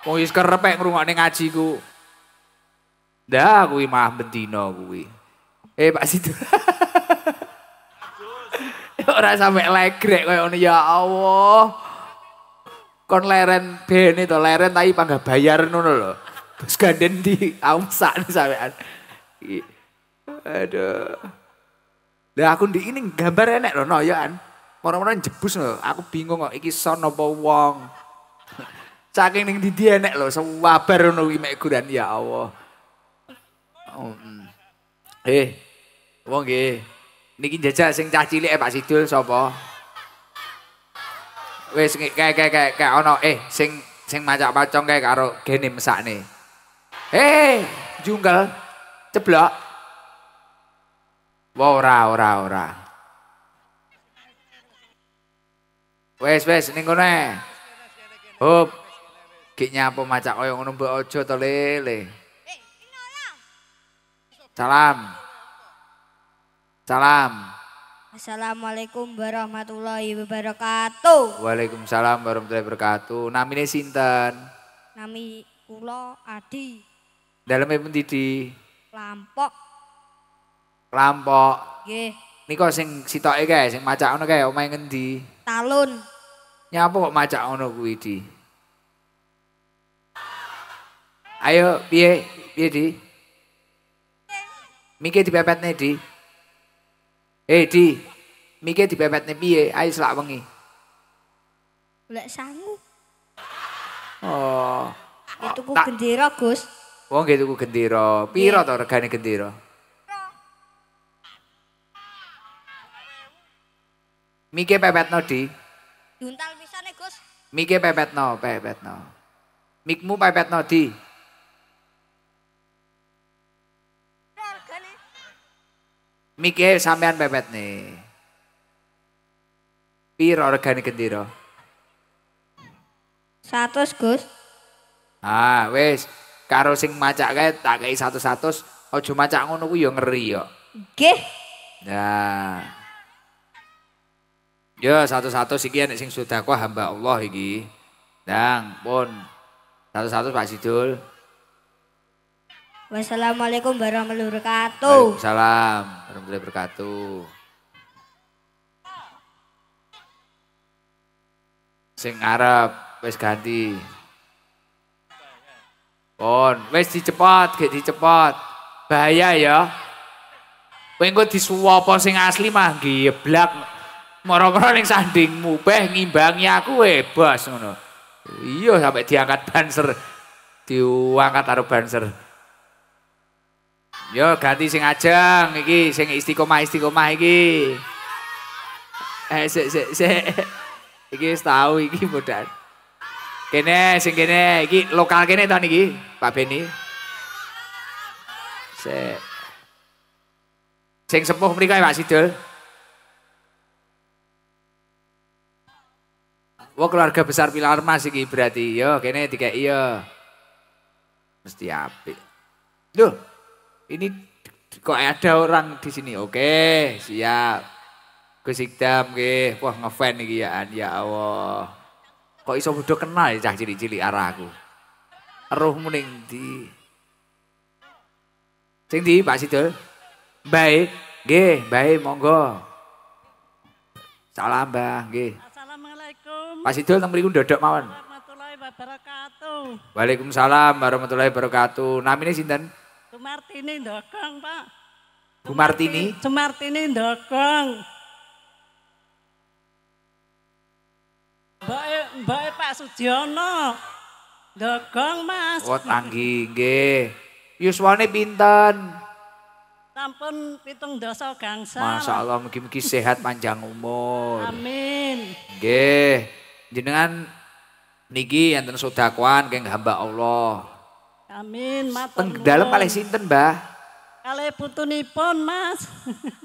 wong wis kerepek ngrungokne ngaji ku. Dah kuwi malah bendina kuwi. Eh Pak Sidu. Ora sampe legrek koyo ngono ya Allah. Kon leren bene to leren tapi panggah bayar ngono lho. Terus ganden di amsak nih sampean. Iki. Aduh. Lah aku di ini gambar enek lho no ya. Moro-moro jebus lho, aku bingung kok iki son apa wong. Saking ning ndi enek lho, sewabar ngono kuwi mek guran ya Allah. Eh, wong nggih. Niki jajak sing cah cilik Pak Sidul sapa? Wis kayak kayak kayak kayak ono eh sing sing macak pacong kayak karo gene mesakne. Eh, jungkel ceblok. Wah ora ora ora. Wes wes ning kono ae. Hop. Gek nyapo macak koyo ngono mbok aja to lele. Salam. Salam. Assalamualaikum warahmatullahi wabarakatuh. Waalaikumsalam warahmatullahi wabarakatuh. Namine sinten? Nami kula Adi Daleme pundi di Lampok. Lampok. Nggih, Niko sing sitoke kae, sing macak ngono kae omahe ngendi? Talun. Nyapa kok macak ngono kuwi di? Ayo piye? Piye di? Mike dipepetne di. Eh di. Mike dipepetne piye? Ayo selak wengi. Golek sangu. Oh. Itu ku tak- gendera, Gus. Wong nggih tuku gendera. Piro to regane gendera? Mike pepetno di. Juntal pisane, Gus. Mike pepetno, pepetno. Mikmu pepetno di. Mike sampean pepetne. Piro regane gendera? 100, Gus. Ah, wis. Karo sing macak kae tak kei satu-satu. Aja macak ngono kuwi ya ngeri ya. Nggih. Nah. Ya satu-satu iki enek sing sedekah hamba Allah iki. Dang, pun. Satu-satu Pak Sidul. Wassalamualaikum warahmatullahi wabarakatuh. Waalaikumsalam warahmatullahi wabarakatuh. Sing Arab wis ganti. Pun, wis dicepot, gek dicepot. Bahaya ya. Kowe engko disuwapa sing asli mah geblak. Moro-moro ning sandingmu, beh ngimbangi aku we, bos ngono. Iya sampai diangkat banser. Diangkat karo banser. Yo ganti sing ajeng iki, sing istiqomah istiqomah iki. Eh sik sik sik. Iki wis tau iki mudan. Kene sing kene iki lokal kene to niki, Pak Beni. Sik. Sing sepuh mriko ya, Pak Sidul. Wah keluarga besar Pilar Mas iki berarti. Yo kene dikek iya. Mesti apik. Duh, ini kok ada orang di sini. Oke, siap. Gus Ikdam nggih. Wah, ngefan iki ya, ya Allah. Kok iso bodho kenal ya cah cilik-cilik arah aku. Eruhmu ning ndi? Sing Pak Sidul. Baik, nggih, baik monggo. Salam Mbah, nggih. Assalamualaikum Pak Sidul teng mriku ndodok mawon. warahmatullahi wabarakatuh. Waalaikumsalam warahmatullahi wabarakatuh. Namine sinten? Sumartini ndokong, Pak. Bu Martini. Sumartini ndokong. Mbak Mbak Pak Sudiono. Ndokong, Mas. Oh, tanggi nggih. Yuswane pinten? Sampun pitung dosa gangsal. Masya Allah, mugi-mugi sehat panjang umur. Amin. Nggih. Jenengan niki enten sedekwan keng hamba Allah. Amin. Teng dalem kalih sinten, Mbah? Kalih putunipun, Mas.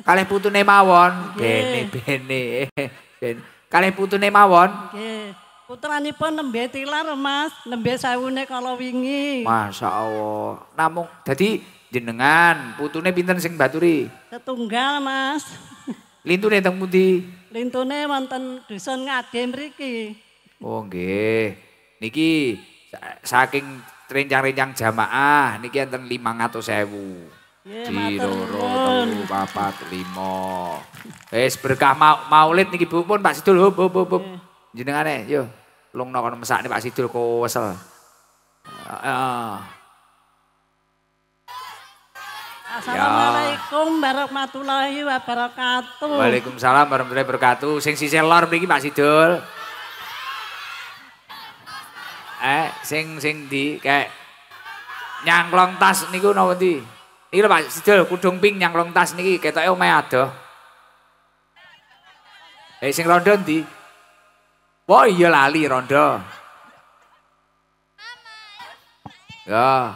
Kalih putune mawon. Bene bene. Kalih putune mawon. Nggih. Putranipun nembe tilar, Mas. Nembe sawune kala wingi. Masya Allah. Namung dadi jenengan putune pinten sing baturi? Setunggal, Mas. Lintune teng pundi? Lintune wonten dusun ngade mriki. Oh nggih. Niki sa- saking rencang-rencang jamaah niki enten 500.000. Di loro, nuwun. telu, papat, lima. Wis berkah mau, maulid niki Bu pun Pak Sidul hub hub hub. Jenengane yo lungno kono mesakne Pak Sidul kowesel. Heeh. Assalamualaikum warahmatullahi wabarakatuh. Waalaikumsalam warahmatullahi wabarakatuh. Sing sisih lor mriki Pak Sidul. Eh, sing sing di kayak nyangklong tas niku napa ndi? Iki lho Pak Sidul, kudung pink nyangklong tas niki ketoke omahe adoh. Eh sing rondo ndi? Oh iya lali rondo. Ya.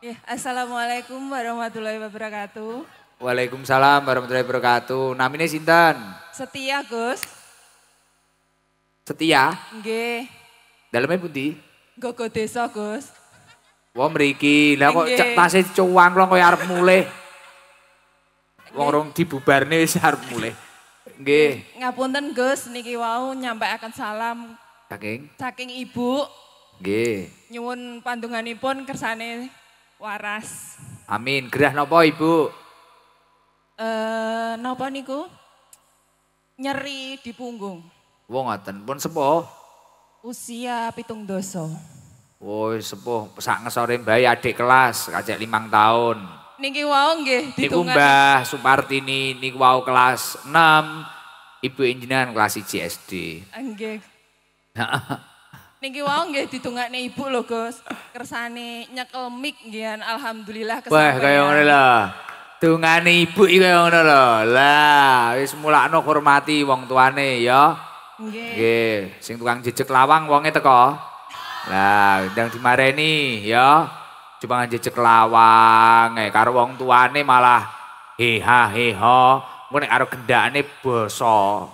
Ya, Assalamualaikum warahmatullahi wabarakatuh. Waalaikumsalam warahmatullahi wabarakatuh. Namine sinten? Setia Gus, Setia. nggih, Dalamnya pundi? gogo desa Gus. Wah mriki, lah kok cek tasih cuwang kok koyo arep mulih. Wong rong dibubarne wis arep mulih. Nggih, Ngapunten Gus, niki wau nyampaikan salam saking saking Ibu nggih. nyuwun pandunganipun kersane waras. Amin. Gerah napa Ibu? Eh, napa niku? Nyeri di punggung. Wong ngoten pun sepuh. Usia pitung doso. Woi sepuh, sak ngesore mbah adik kelas, kacek limang tahun. Niki wau nggih Niku. Mbah Supartini niku wau kelas 6, Ibu Injinan kelas 1 SD. Nggih. Niki wau nggih ditungakne Ibu lho Gus. Kersane nyekel mik nggih alhamdulillah Wah, kaya ngono lho. Dungane ibu iki kaya ngono lho. Lah, wis mulakno hormati wong tuane ya. Nggih. Nggih, sing tukang jejeg lawang wonge teko. Lah, ndang dimareni ya. Cuma jejeg lawang eh karo wong tuane malah heha heha. Engko nek karo gendakane basa.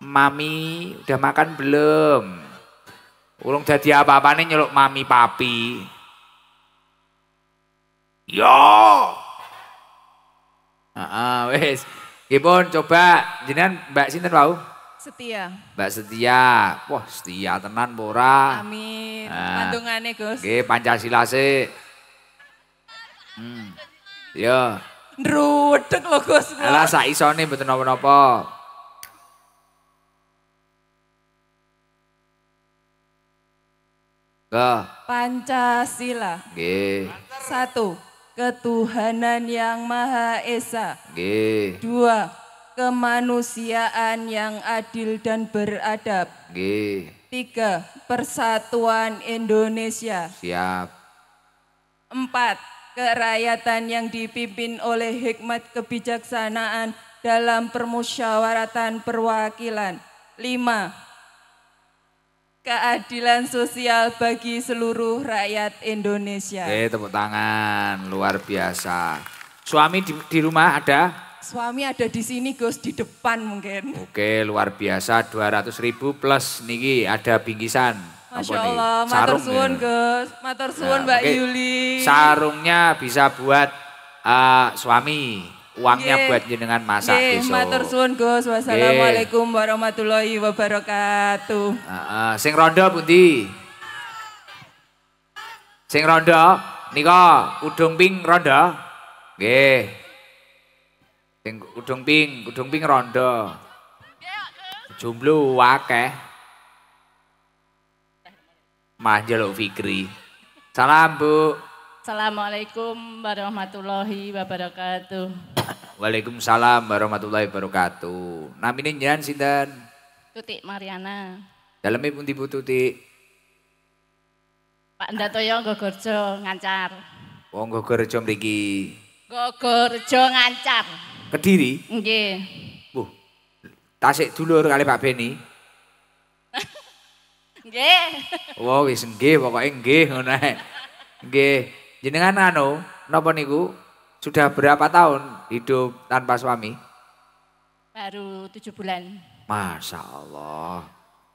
Mami, udah makan belum? Urung dadi apa-apane nyeluk mami papi. Yo. Wis. Nggih pun coba jenengan Mbak sinten wau? Setia. Mbak Setia. Wah, setia tenan ora? Amin. Ah. Mandungane Gus. Nggih, Pancasila sik. Hmm. Yo, Ndrudek lho Gus. alah sak isone mboten napa-napa. Lah, Pancasila. nggih, Satu, ketuhanan yang Maha Esa. nggih, Dua, kemanusiaan yang adil dan beradab. nggih. Tiga, persatuan Indonesia. Siap. Empat, kerakyatan yang dipimpin oleh hikmat kebijaksanaan dalam permusyawaratan perwakilan. Lima, keadilan sosial bagi seluruh rakyat Indonesia. Oke, tepuk tangan, luar biasa. Suami di, di rumah ada? Suami ada di sini Gus, di depan mungkin. Oke, luar biasa 200 ribu plus niki ada bingkisan. Apa Masya nih? Allah, matur Sarung suwun ya. Gus, matur suwun Nah, Mbak. Yuli. Sarungnya bisa buat eh, suami, uangnya Nggih. buat jenengan masak Nggih, besok. matur suwun Gus. Wassalamualaikum warahmatullahi wabarakatuh. Heeh, sing rondo pundi? Sing rondo nika udung ping rondo. Nggih. Sing kudung ping, kudung ping rondo. Jomblo akeh. Mah njaluk Fikri. Salam, Bu. Assalamualaikum warahmatullahi wabarakatuh. Waalaikumsalam warahmatullahi wabarakatuh. Namine njenengan sinten? Tutik Mariana. Daleme pundi Bu Tutik? Pak Ndatoyo Gogorjo ngancar. Wong Gogorejo mriki. Gogorjo ngancar. Kediri? Nggih. Bu. Tasik dulur kali Pak Beni. Nggih. Wah wis nggih pokoke nggih ngono ae. Nggih. Jenengan anu napa niku sudah berapa tahun hidup tanpa suami? Baru tujuh bulan. Masya Allah.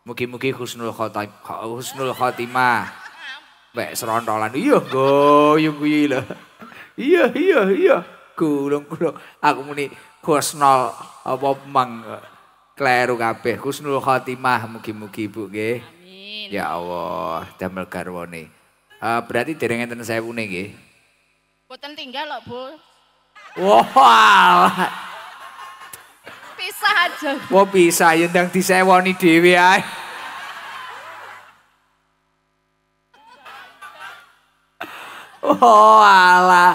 Mugi-mugi husnul khotimah. Husnul khotimah. Mek serontolan. Iya goyong guyu lho. Iya iya iya. Gulung gulung. Aku muni husnul apa mang kleru kabeh. Husnul khotimah mugi-mugi Bu nggih. Amin. Ya Allah, damel garwane. Eh berarti dereng enten sewune nggih. Boten tinggal lho, Bu. Wah, Pisah aja. wah bisa ya ndang disewoni dhewe ae. Oh alah,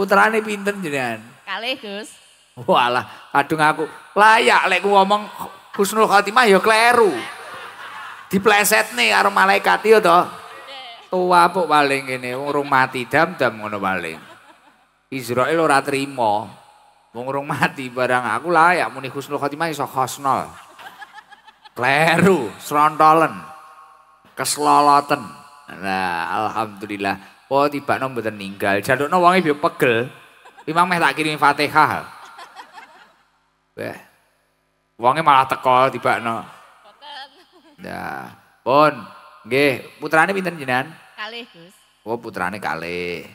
putrane pinten jenengan? Kalih, Gus. Walah, kadung aku layak lek ngomong Husnul Khotimah ya kleru. Diplesetne karo malaikat ya to. Tua pok paling kene wong urung mati dam-dam ngono paling. Israel ora trimo. Wong urung mati barang aku layak muni Husnul Khotimah iso khosnol. Kleru, srontolen. Kesloloten. Nah, alhamdulillah. Oh, tiba no mboten ninggal. Jalukno wonge biar pegel. Imang meh tak kirim Fatihah. Weh. Wonge malah teko tibakno. Nah, pun nggih, putrane pinten jenengan? Kalih, Gus. Oh, putrane kalih.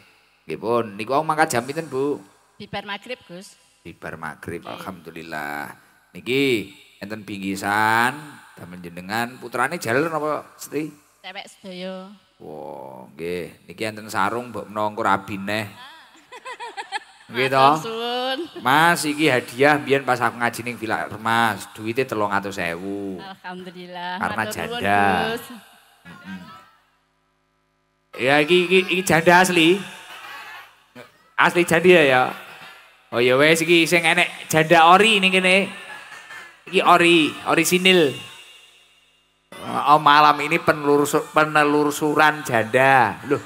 Nggih pun, niku wong mangkat jam pinten, Bu? Bibar maghrib, Gus. Tibar maghrib, alhamdulillah. Niki enten bingkisan, damen jenengan putrane jaler napa Sri? Cewek sedaya. Wah, nggih, niki enten sarung mbok menawa rabine. Nggih to? Mas, iki hadiah biyen pas aku ngaji ning Villa Mas, duitnya 300.000. Alhamdulillah. Karena janda. Ya iki iki, iki janda asli. Asli janda ya ya. Oh ya wes iki sing enek janda ori ning kene. Iki ori, orisinil. Oh malam ini penelurus penelusuran janda. Loh.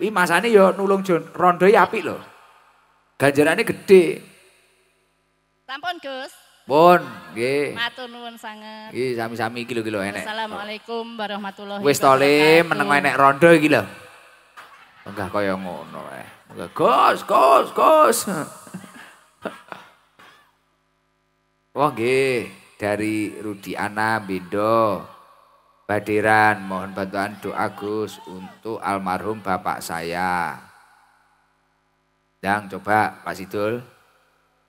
Iki masane ya nulung Jon rondo ya apik lho. Ganjarane gede. Sampun, Gus. Pun, nggih. Matur nuwun sanget. Iki sami-sami iki lho lho enek. Assalamualaikum warahmatullahi Wis to Le, meneng enek rondo iki lho. Enggak kaya ngono eh. Enggak Gus, Gus, Gus. Wah nggih, dari Rudi Ana Bindo. Badiran, mohon bantuan doa Gus untuk almarhum bapak saya. Dang, coba Pak Sidul.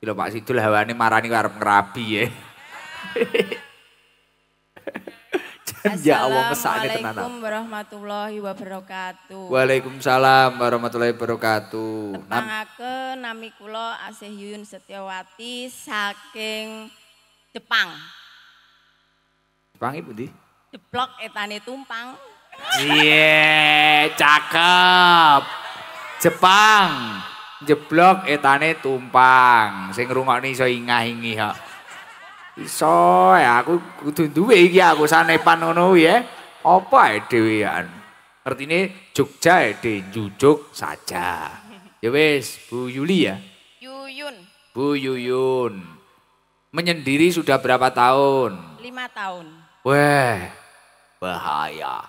Kilo Pak Sidul hawane marani karo ngerabi ya. Ya Allah mesakne tenan. Assalamualaikum warahmatullahi wabarakatuh. Waalaikumsalam warahmatullahi wabarakatuh. Tepangaken nami kula Asih Yuyun Setiawati saking Jepang. Jepang ibu di? Jeblok etane tumpang. Iya, cakep. Jepang. Jeblok etane tumpang. Sing ngrungokne iso ingah-ingi kok. Iso ya aku kudu duwe iki aku sanepan ngono ya. Apa ae dhewean. Artine Jogja ede jujuk saja. Ya wis, Bu Yuli ya. Yuyun Bu Yuyun. Menyendiri sudah berapa tahun? lima tahun. Weh, bahaya.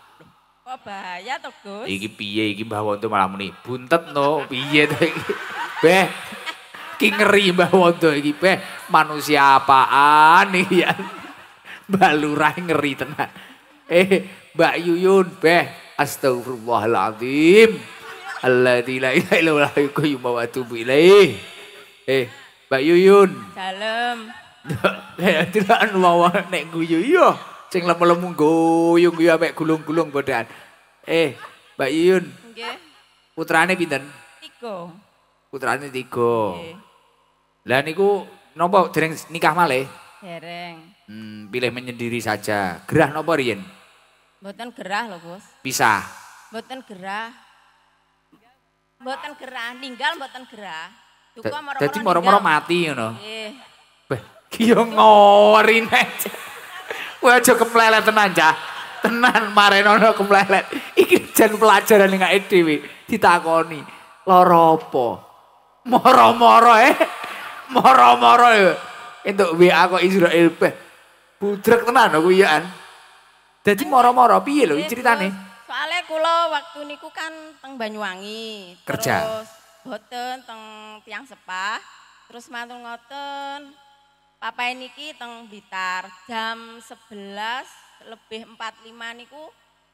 Kok bahaya toh Gus? Iki piye iki Mbah Wondo malah muni buntet no piye to iki. Beh. Ki ngeri Mbah Wondo iki beh manusia apaan iki ya. Mbak Lurah ngeri tenan. Eh Mbak Yuyun beh astagfirullahaladzim. Alladzi la ilaha illa huwa wa atubu ilaih. Eh Mbak Yuyun. Dalem. Tidak mau nek guyu iya. Sing lemu-lemu guyung guyu mek gulung-gulung bodan. Eh, Mbak Yuyun, Nggih. putrane pinten? Tiga. Putrane tiga. Nggih. Lah niku napa dereng nikah malih? Dereng. Hmm, pilih menyendiri saja. Gerah napa riyen? Mboten gerah lho, Gus. Pisah. Mboten gerah. Mboten gerah, ninggal mboten gerah. Duka moro-moro Dadi moro-moro mati ngono. Nggih. Beh, ki yo ngori nek. Kowe aja keplelet tenan, Cah. Tenan marenono keplelet. Iki jan pelajaran ning awake dhewe ditakoni. Lara apa? Moro-moro eh. Moro-moro ya. Entuk WA kok Israel beh. Budrek tenan aku iya an. Dadi moro-moro piye lho ceritane? Soalnya kula waktu niku kan teng Banyuwangi. Kerja? Terus boten teng tiang sepah. Terus mantul ngoten. Papa niki teng Blitar jam 11 lebih 45 niku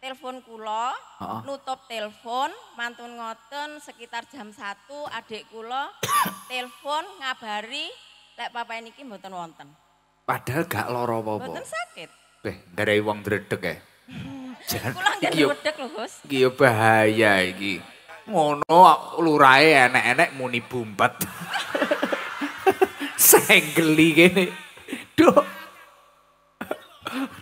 telepon kula, Heeh. nutup telepon, mantun ngoten sekitar jam 1 adik kula telepon ngabari lek papa niki mboten wonten. Padahal gak lara Mboten apa-apa. sakit. Beh, garai wong dredeg ya. Jan, Kula iki wedek lho, Gus. Iki ya bahaya iki. Ngono lurahe enek-enek muni bumpet. Senggeli kene. Duh.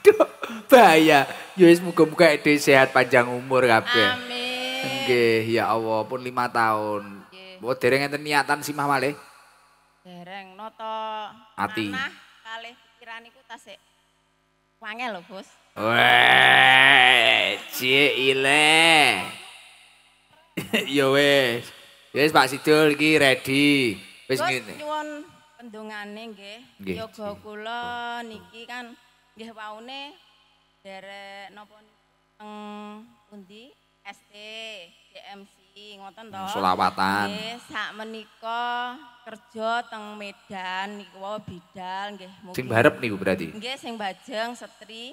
Duh, bahaya. Ya wis muga-muga ide sehat panjang umur kabeh. Amin. Nggih, ya Allah, pun lima tahun. Nggih. Oh, dereng enten niatan simah malih. Dereng noto Ati. kalih pikiran iku tasik wangel lho, Bos. Weh, cik ile. ya wis. Wis Pak Sidul iki ready. Wis Bos ngene. nyuwun pendongane nggih. Yoga kula niki kan nggih waune derek napa teng pundi ST, DMC ngoten to. Selawatan. Nggih, sak menika kerja teng Medan niku wae bidal nggih. Sing barep niku berarti. Nggih sing bajeng setri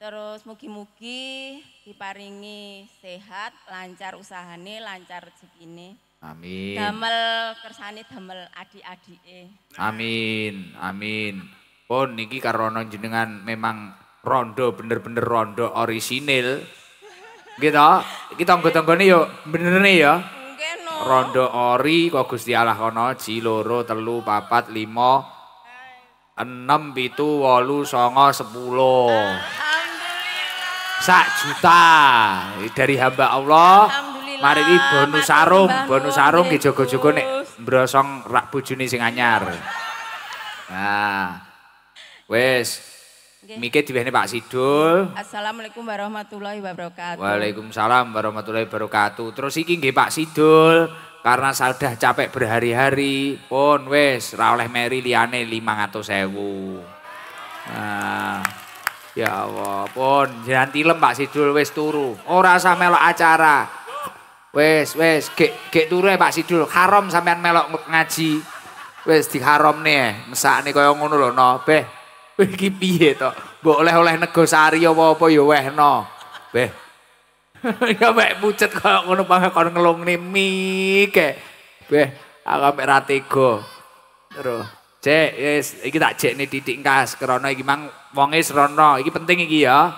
terus mugi-mugi diparingi sehat, lancar usahane, lancar rezekine. Amin. Damel kersane damel adik-adike. Amin. Amin. Pun niki karono jenengan memang rondo bener-bener rondo orisinil. Gitu. Iki tangga-tanggane yo bener nih ya. Rondo ori kok Gusti Allah kono ji loro telu papat limo enam pitu wolu songo sepuluh sak juta dari hamba Allah Alhamdulillah, mari iki bonus sarung bonus sarung ki nggih, jogo-jogo nek brosong rak bojone sing anyar nah wes Nggih. Mike diwehne Pak Sidul Assalamualaikum warahmatullahi wabarakatuh. Waalaikumsalam warahmatullahi wabarakatuh. Terus iki nggih Pak Sidul, karena sudah capek berhari-hari, pun wes ra oleh meri liyane 500.000. Nah, ya Allah, pun jangan tilem Pak Sidul wes turu. Ora usah melok acara. Wes, wes, gek gek turu ya Pak Sidul. Haram sampean melok ngaji. Wes diharamne, mesakne kaya ngono lho no. Beh, iki piye to? Mbok oleh-oleh nego sari apa-apa ya wehno. Beh. ya mek pucet kaya ngono banget kon ngelungne mike. Beh, aku mek ra tega. Terus, Cek, wis iki tak jekne titik kas krana iki mang wonge srana. Iki penting iki ya.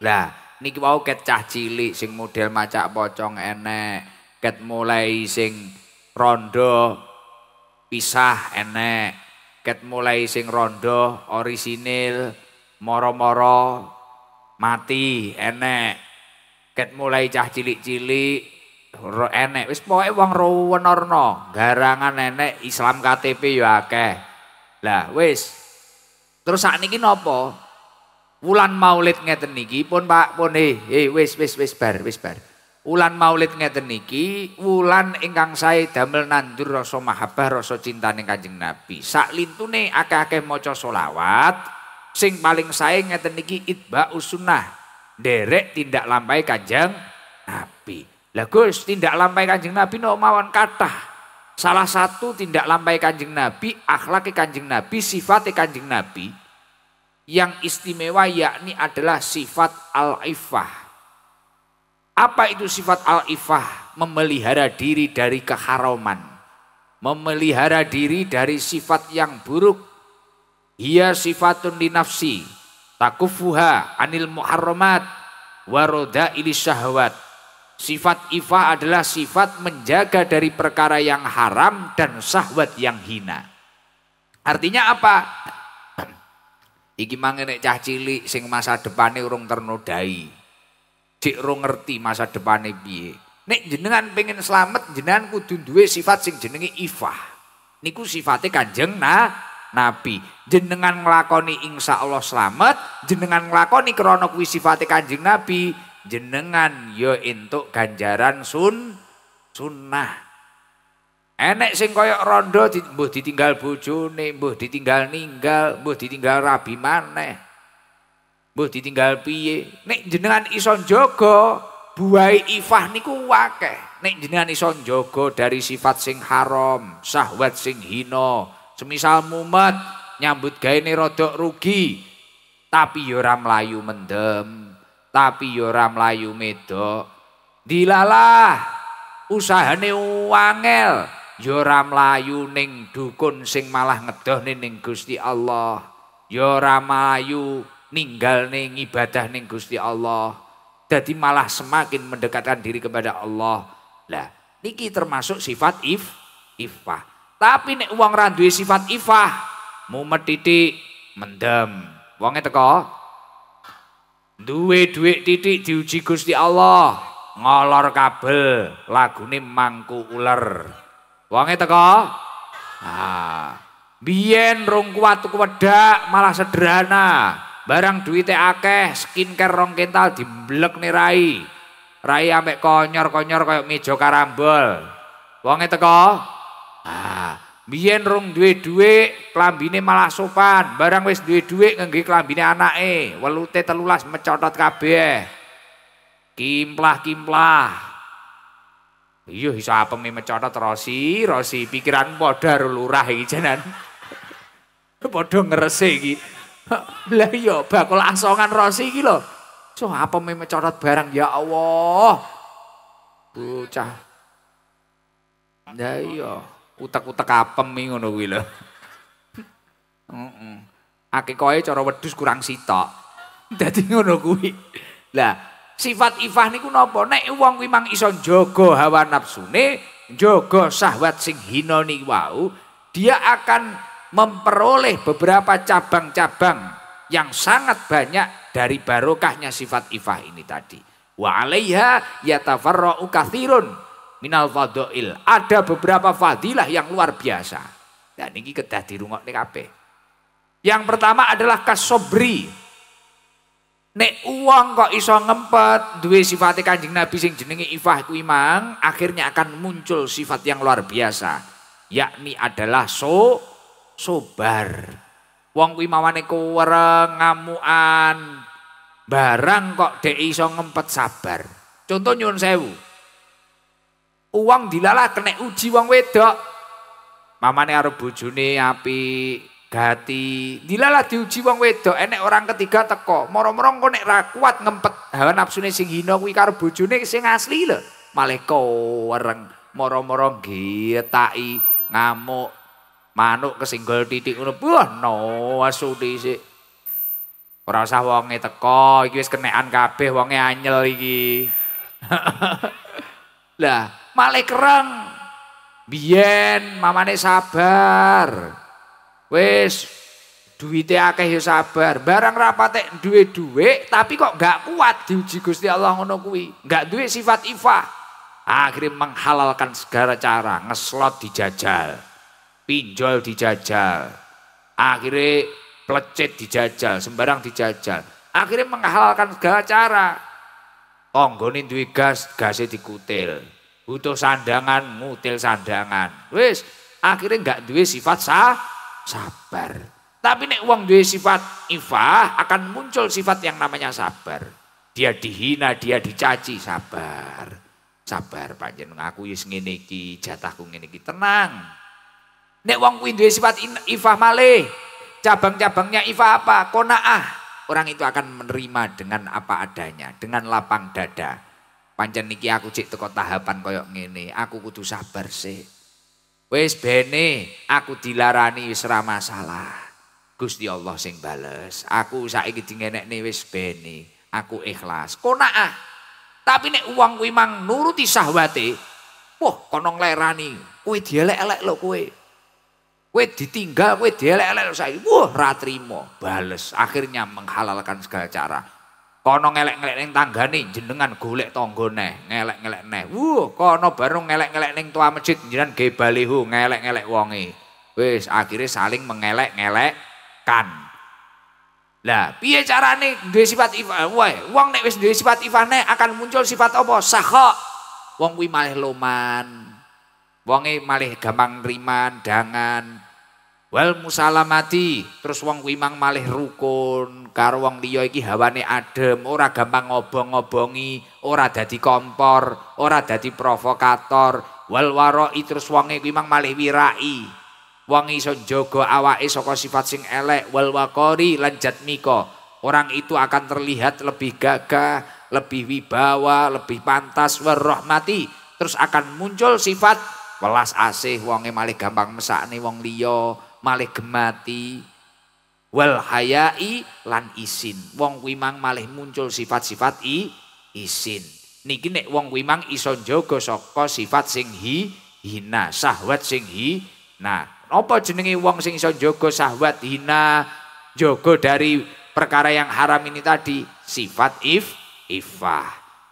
Lah, niki wau ket cah cilik sing model macak pocong enek, ket mulai sing rondo pisah enek, ket mulai sing rondo orisinil, moro-moro mati enek, ket mulai cah cilik-cilik enek, wis pokoke wong ruwenorno, garangan enek, Islam KTP ya akeh. Lah wis, terus sakniki napa? Wulan Maulid ngeten niki pun Pak pun eh eh wis wis wis bar wis bar. Wulan Maulid ngeten niki wulan ingkang sae damel nandur rasa mahabbah rasa cintane Kanjeng Nabi. Sak lintune akeh-akeh maca selawat sing paling sae ngeten niki itba sunnah. Derek tindak lampai Kanjeng Nabi. Lah Gus, tindak lampai Kanjeng Nabi no mawon kathah. Salah satu tindak lampai Kanjeng Nabi, akhlak Kanjeng Nabi, sifat Kanjeng Nabi yang istimewa yakni adalah sifat al-ifah. Apa itu sifat al-ifah? Memelihara diri dari keharaman. Memelihara diri dari sifat yang buruk. Ia sifatun li nafsi. Takufuha anil muharramat. Waroda ili syahwat. Sifat ifah adalah sifat menjaga dari perkara yang haram dan syahwat yang hina. Artinya apa? Iki mangene cah cilik sing masa depane urung ternodai. Cik urung ngerti masa depane piye. Nek jenengan pengen selamat, jenengan kudu duwe sifat sing jenenge ifah. Niku sifatnya kanjeng nah, Nabi. Jenengan nglakoni insya Allah selamat, jenengan nglakoni krana kuwi sifate kanjeng Nabi, jenengan yo entuk ganjaran sun sunnah. Enek sing koyok rondo mbuh ditinggal bojone, mbuh ditinggal ninggal, mbuh ditinggal rabi maneh. Mbuh ditinggal piye? Nek jenengan iso njaga buai ifah niku wakeh. Nek jenengan iso njaga dari sifat sing haram, syahwat sing hina, semisal mumet, nyambut gawe rodok rugi, tapi yo ora mlayu mendem, tapi yo ora mlayu medok. Dilalah usahane wangel, Ya ora mlayu ning dukun sing malah ngedohne ning Gusti Allah. Ya ora mlayu ninggal ning ibadah ning Gusti Allah. Jadi malah semakin mendekatkan diri kepada Allah. Lah, niki termasuk sifat if ifah. Tapi nek wong ra duwe sifat ifah, mumet titik mendem. Wonge teko duwe duit titik diuji Gusti Allah, ngolor kabel, lagune mangku ular. Wonge teko. Ah. Biyen rong kuat tuku wedak malah sederhana. Barang duwite akeh, skincare rong kental dimblek nih rai. Rai ambek konyor-konyor kayak meja karambol. Wonge teko. Ah, biyen rong duwe dhuwit, klambine malah sopan. Barang wis duwe dhuwit ngengge klambine anake, welute telulas mecotot kabeh. Kimplah-kimplah. Iya iso apeme mecotot Rosi, Rosi pikiran padha lurah iki jenan. Padha ngrese iki. Lah iya bakul asongan Rosi iki lho. So apeme mecotot barang ya Allah. Bocah. Ya iya, utek-utek apem iki ngono kuwi lho. Heeh. Akeh cara wedhus kurang sitok. Dadi ngono kuwi. Lah Sifat ifah niku napa? Nek wong kuwi mang iso njaga hawa nafsune, njaga syahwat sing hina niku wau, dia akan memperoleh beberapa cabang-cabang yang sangat banyak dari barokahnya sifat ifah ini tadi. Wa alaiha yatafarra'u katsirun minal fadhail. Ada beberapa fadilah yang luar biasa. Dan ini kedah dirungokne kabeh. Yang pertama adalah kasobri, Nek uang kok iso ngempet duwe sifat Kanjeng Nabi sing jenenge ifah kuwi mang akhirnya akan muncul sifat yang luar biasa yakni adalah so sobar. Wong kuwi mawane kuwereng ngamuan barang kok dek iso ngempet sabar. Contoh nyun sewu. Uang dilalah kena uji wong wedok. Mamane arep bojone apik, gati dilalah diuji wong wedok enek orang ketiga teko. Moro-moro kok nek ra kuat ngempet hawa nafsune sing hina kuwi karo bojone sing asli lho. Malah wereng moro-moro getaki ngamuk manuk kesinggol titik ngono. Wah no asu dhisik ora usah wonge teko iki wis kenekan kabeh wonge anyel iki. Lah malah kereng. Biyen mamane sabar Wis duwite akeh ya sabar. Barang rapatek duwe duwe tapi kok gak kuat diuji Gusti Allah ngono kuwi. Gak duwe sifat ifah. Akhirnya menghalalkan segala cara, ngeslot dijajal. Pinjol dijajal. Akhirnya plecet dijajal, sembarang dijajal. Akhirnya menghalalkan segala cara. Tonggone duwe gas, gasnya dikutil. Butuh sandangan, ngutil sandangan. Wis, akhirnya gak duwe sifat sah sabar. Tapi nek uang duwe sifat ifah akan muncul sifat yang namanya sabar. Dia dihina, dia dicaci, sabar. Sabar panjen ngaku wis ngene iki, jatahku ngene iki. Tenang. Nek wong kuwi duwe sifat ifah malih, cabang-cabangnya ifah apa? Konaah. Orang itu akan menerima dengan apa adanya, dengan lapang dada. Pancen niki aku cek teko tahapan koyok ngene, aku kudu sabar sih. Wis bene aku dilarani wis ora masalah. Gusti Allah sing bales. Aku saiki dingenekne wis bene. Aku ikhlas. Konaah. Tapi nek uang kuwi mang nuruti syahwate, wah kono nglerani, kowe dielek-elek lho kowe. Kowe ditinggal, kowe dielek-elek saiki. Wah, ra trimo, bales. Akhirnya menghalalkan segala cara. Kono ngelek-ngelek ning tanggane jenengan golek tangga neh, ngelek-ngelek neh. Wah, kono baru ngelek-ngelek ning tua masjid jenengan ge baliho ngelek-ngelek wonge. Wis akhirnya saling mengelek-ngelekkan. Lah, piye carane duwe sifat ifah? Wah, wong nek wis duwe sifat ifane akan muncul sifat apa? Sakha. Wong kuwi malih loman. Wonge malih gampang riman, dangan. Wal musalamati, terus wong kuwi mang malih rukun karo wong liya iki hawane adem, ora gampang ngobong-ngobongi, ora dadi kompor, ora dadi provokator. Wal waroi terus wonge kuwi mang malih wirai. Wong iso jaga awake saka sifat sing elek wal waqori lan jatmika. Orang itu akan terlihat lebih gagah, lebih wibawa, lebih pantas warahmati. Terus akan muncul sifat welas asih wonge malih gampang mesakne wong liya, malih gemati. Wal hayai lan isin. Wong kuwi mang malih muncul sifat-sifat i isin. Niki nek wong kuwi mang iso jaga saka sifat sing hi hina, syahwat sing hi. Nah, apa jenenge wong sing iso jaga syahwat hina, jaga dari perkara yang haram ini tadi sifat if ifah.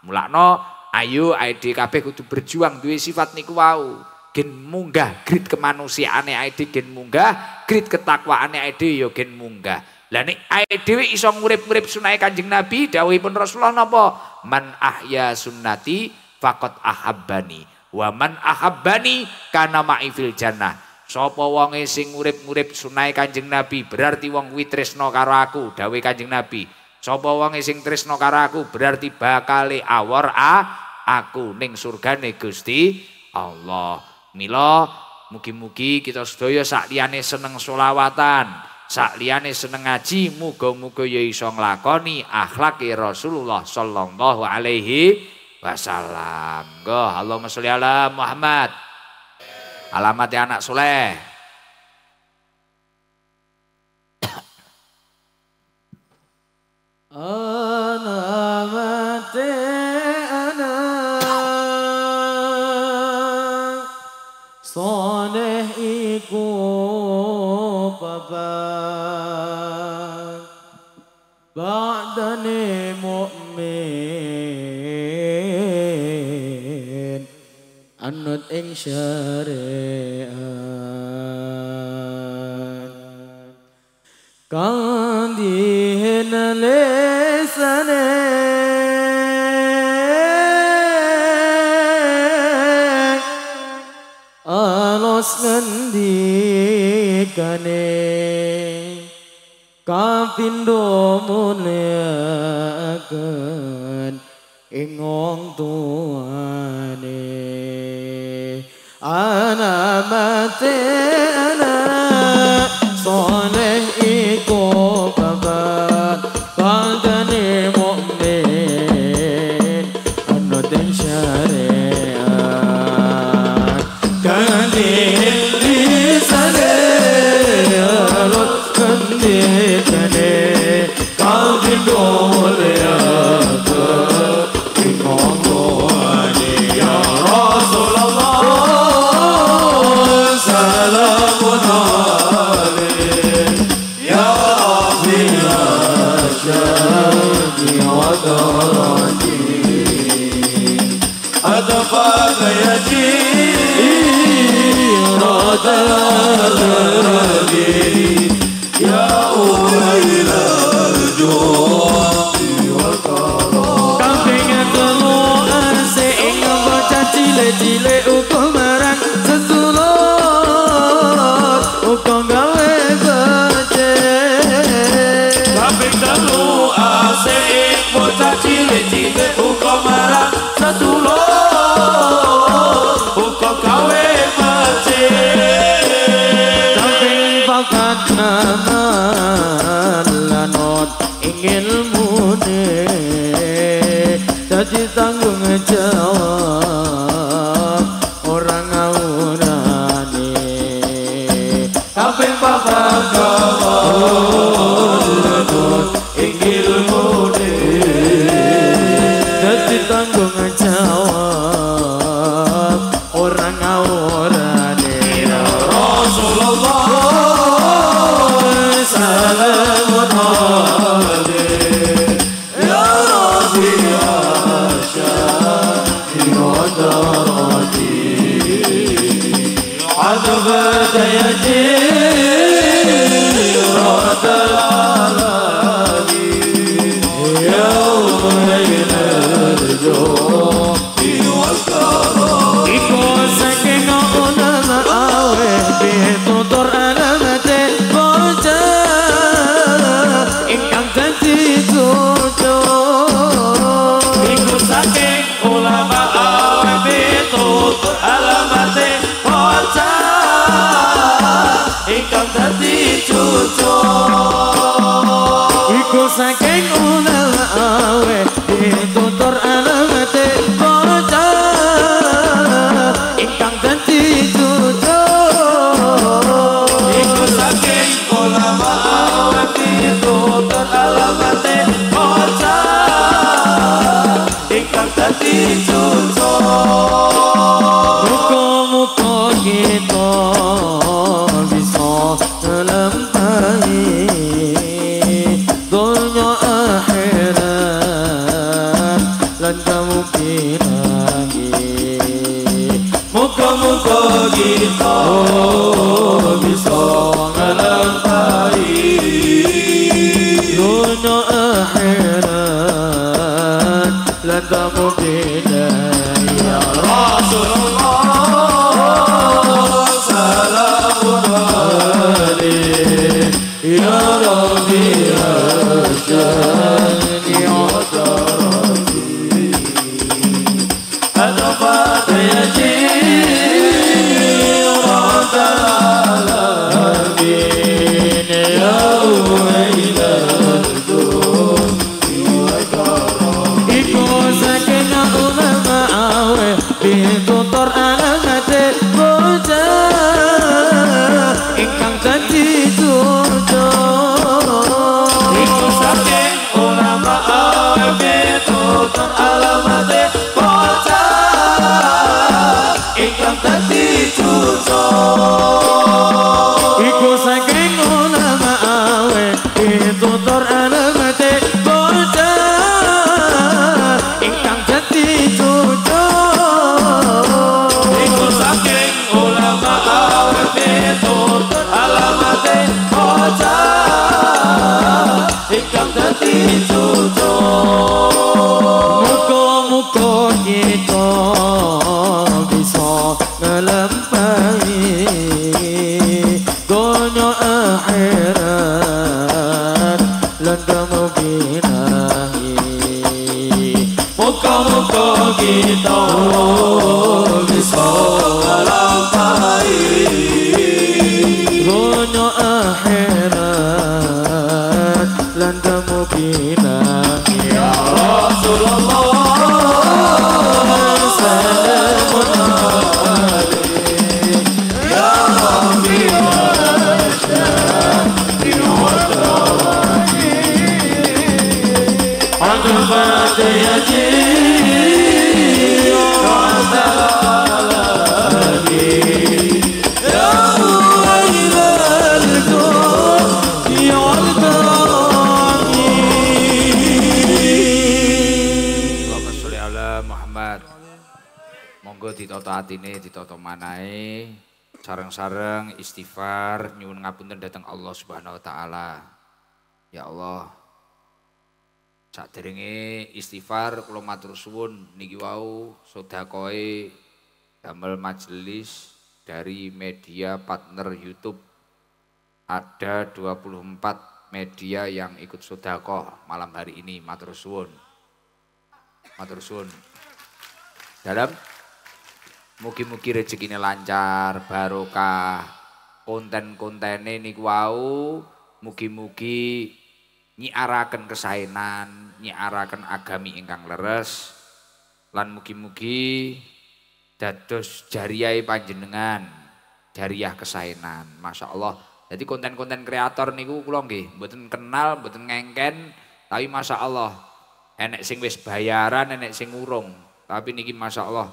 Mulakno ayo ID kabeh kudu berjuang duwe sifat niku wau. Gen munggah grit kemanusiaane ID gen munggah, grit ketakwaane ID ya gen munggah. Lah nek awake dhewe iso ngurip-urip sunah Kanjeng Nabi dawuhipun Rasulullah napa? Man ahya sunnati faqat ahabbani. Wa man ahabbani kana ma'i fil jannah. Sapa wonge sing ngurip-ngurip sunai Kanjeng Nabi, berarti wong kuwi tresno karo aku, dawuh Kanjeng Nabi. Sapa wonge sing tresno karo aku, berarti bakale awor a aku ning surgane Gusti Allah. Mila mugi-mugi kita sedaya sak liyane seneng selawatan, sak liyane seneng ngaji, muga-muga ya iso nglakoni akhlake Rasulullah sallallahu alaihi wasallam. Go, Allahumma sholli ala Muhammad. Alamatnya anak soleh. Alamat soleh iku papan Ba'dani mu'min Anut ing syariat Kang dihen lesane Kapindo muliakan ing wong tuane ana mate ana soleh You know. Manahe, sareng-sareng istighfar nyuwun ngapunten dhateng Allah Subhanahu wa taala. Ya Allah. Saderenge istighfar kula matur suwun niki wau sedakoe damel majelis dari media partner YouTube. Ada 24 media yang ikut sodakoh malam hari ini matur suwun. Matur suwun. Dalam mugi-mugi rezekine lancar, barokah. Konten-kontene niku wau mugi-mugi nyiaraken kesaenan, nyiaraken agami ingkang leres. Lan mugi-mugi dados jariah panjenengan, jariah kesaenan. Masya Allah. Jadi konten-konten kreator niku kula nggih mboten kenal, mboten ngengken, tapi Masya Allah enek sing wis bayaran, enek sing urung. Tapi niki Masya Allah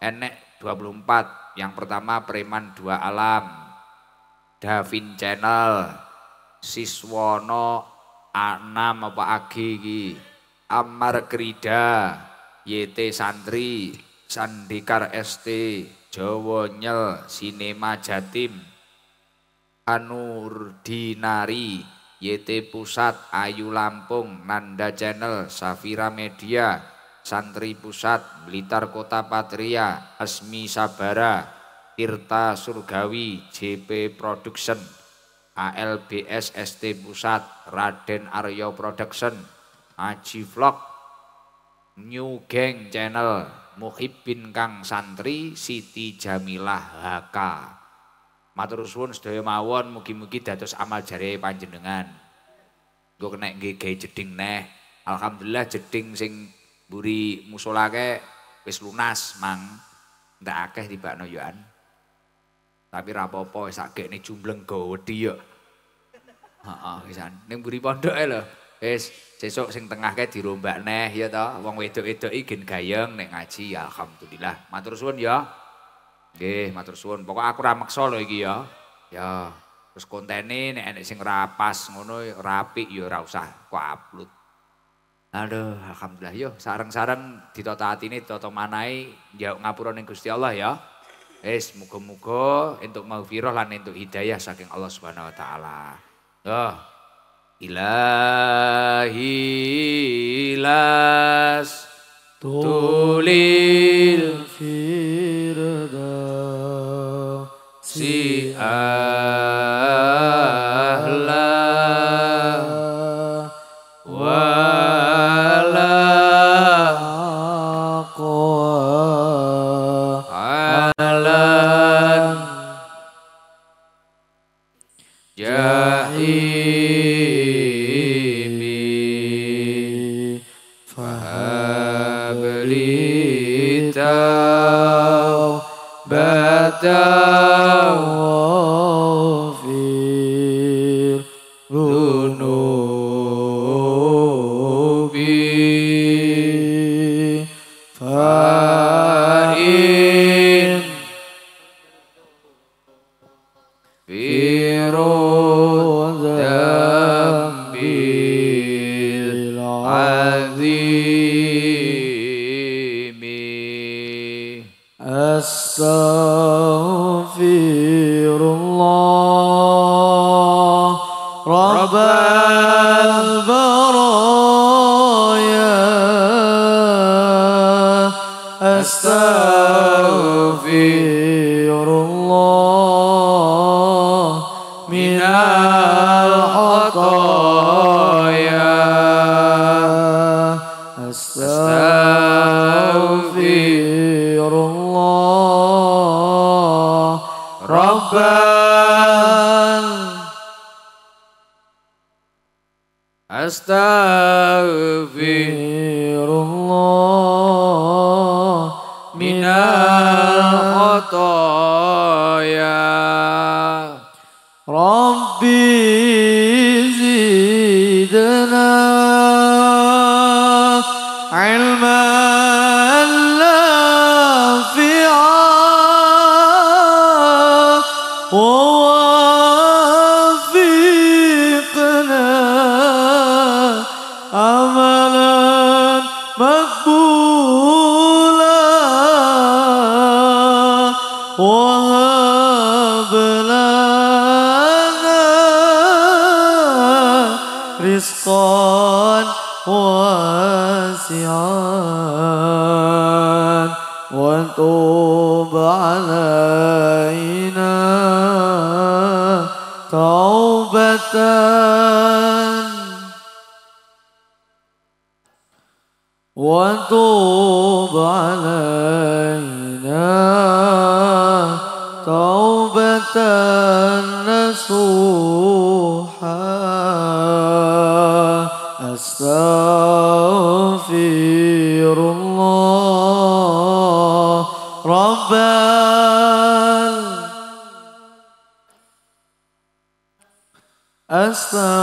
enek 24 Yang pertama Preman Dua Alam, Davin Channel, Siswono A6 apa AG iki, Amar Krida, YT Santri, Sandikar ST, Jawa Nyel, Sinema Jatim, Anur Dinari, YT Pusat, Ayu Lampung, Nanda Channel, Safira Media, Santri Pusat, Blitar Kota Patria, Asmi Sabara, Tirta Surgawi, JP Production, ALBS ST Pusat, Raden Aryo Production, Aji Vlog, New Gang Channel, Muhibbin Kang Santri, Siti Jamilah HK. Matur suwun sedaya mawon mugi-mugi dados amal jare panjenengan. Engko kena gawe jeding neh. Alhamdulillah jeding sing mburi musolake wis lunas mang. Ndak akeh tibakno yo an. Tapi ra apa-apa wis akene jumbleng go wedi yo. Heeh, wisan. Ning mburi pondoke lho. Wis sesuk sing tengah kae dirombak neh ya toh. Wong wedok-wedok iki gen gayeng nek ngaji alhamdulillah. Matur suwun ya. Nggih, matur suwun. Pokok aku ra maksa lho iki ya. Ya, terus kontene nek enek sing rapas ngono rapi ya usah kok upload. Aduh, alhamdulillah yo sareng-sareng ditata atine ditata manahe njauk ngapura ning Gusti Allah ya. Wis muga-muga entuk maghfirah lan entuk hidayah saking Allah Subhanahu wa taala. Yo. Ilahi las tulil firda si أستغفر الله. رب أستغفر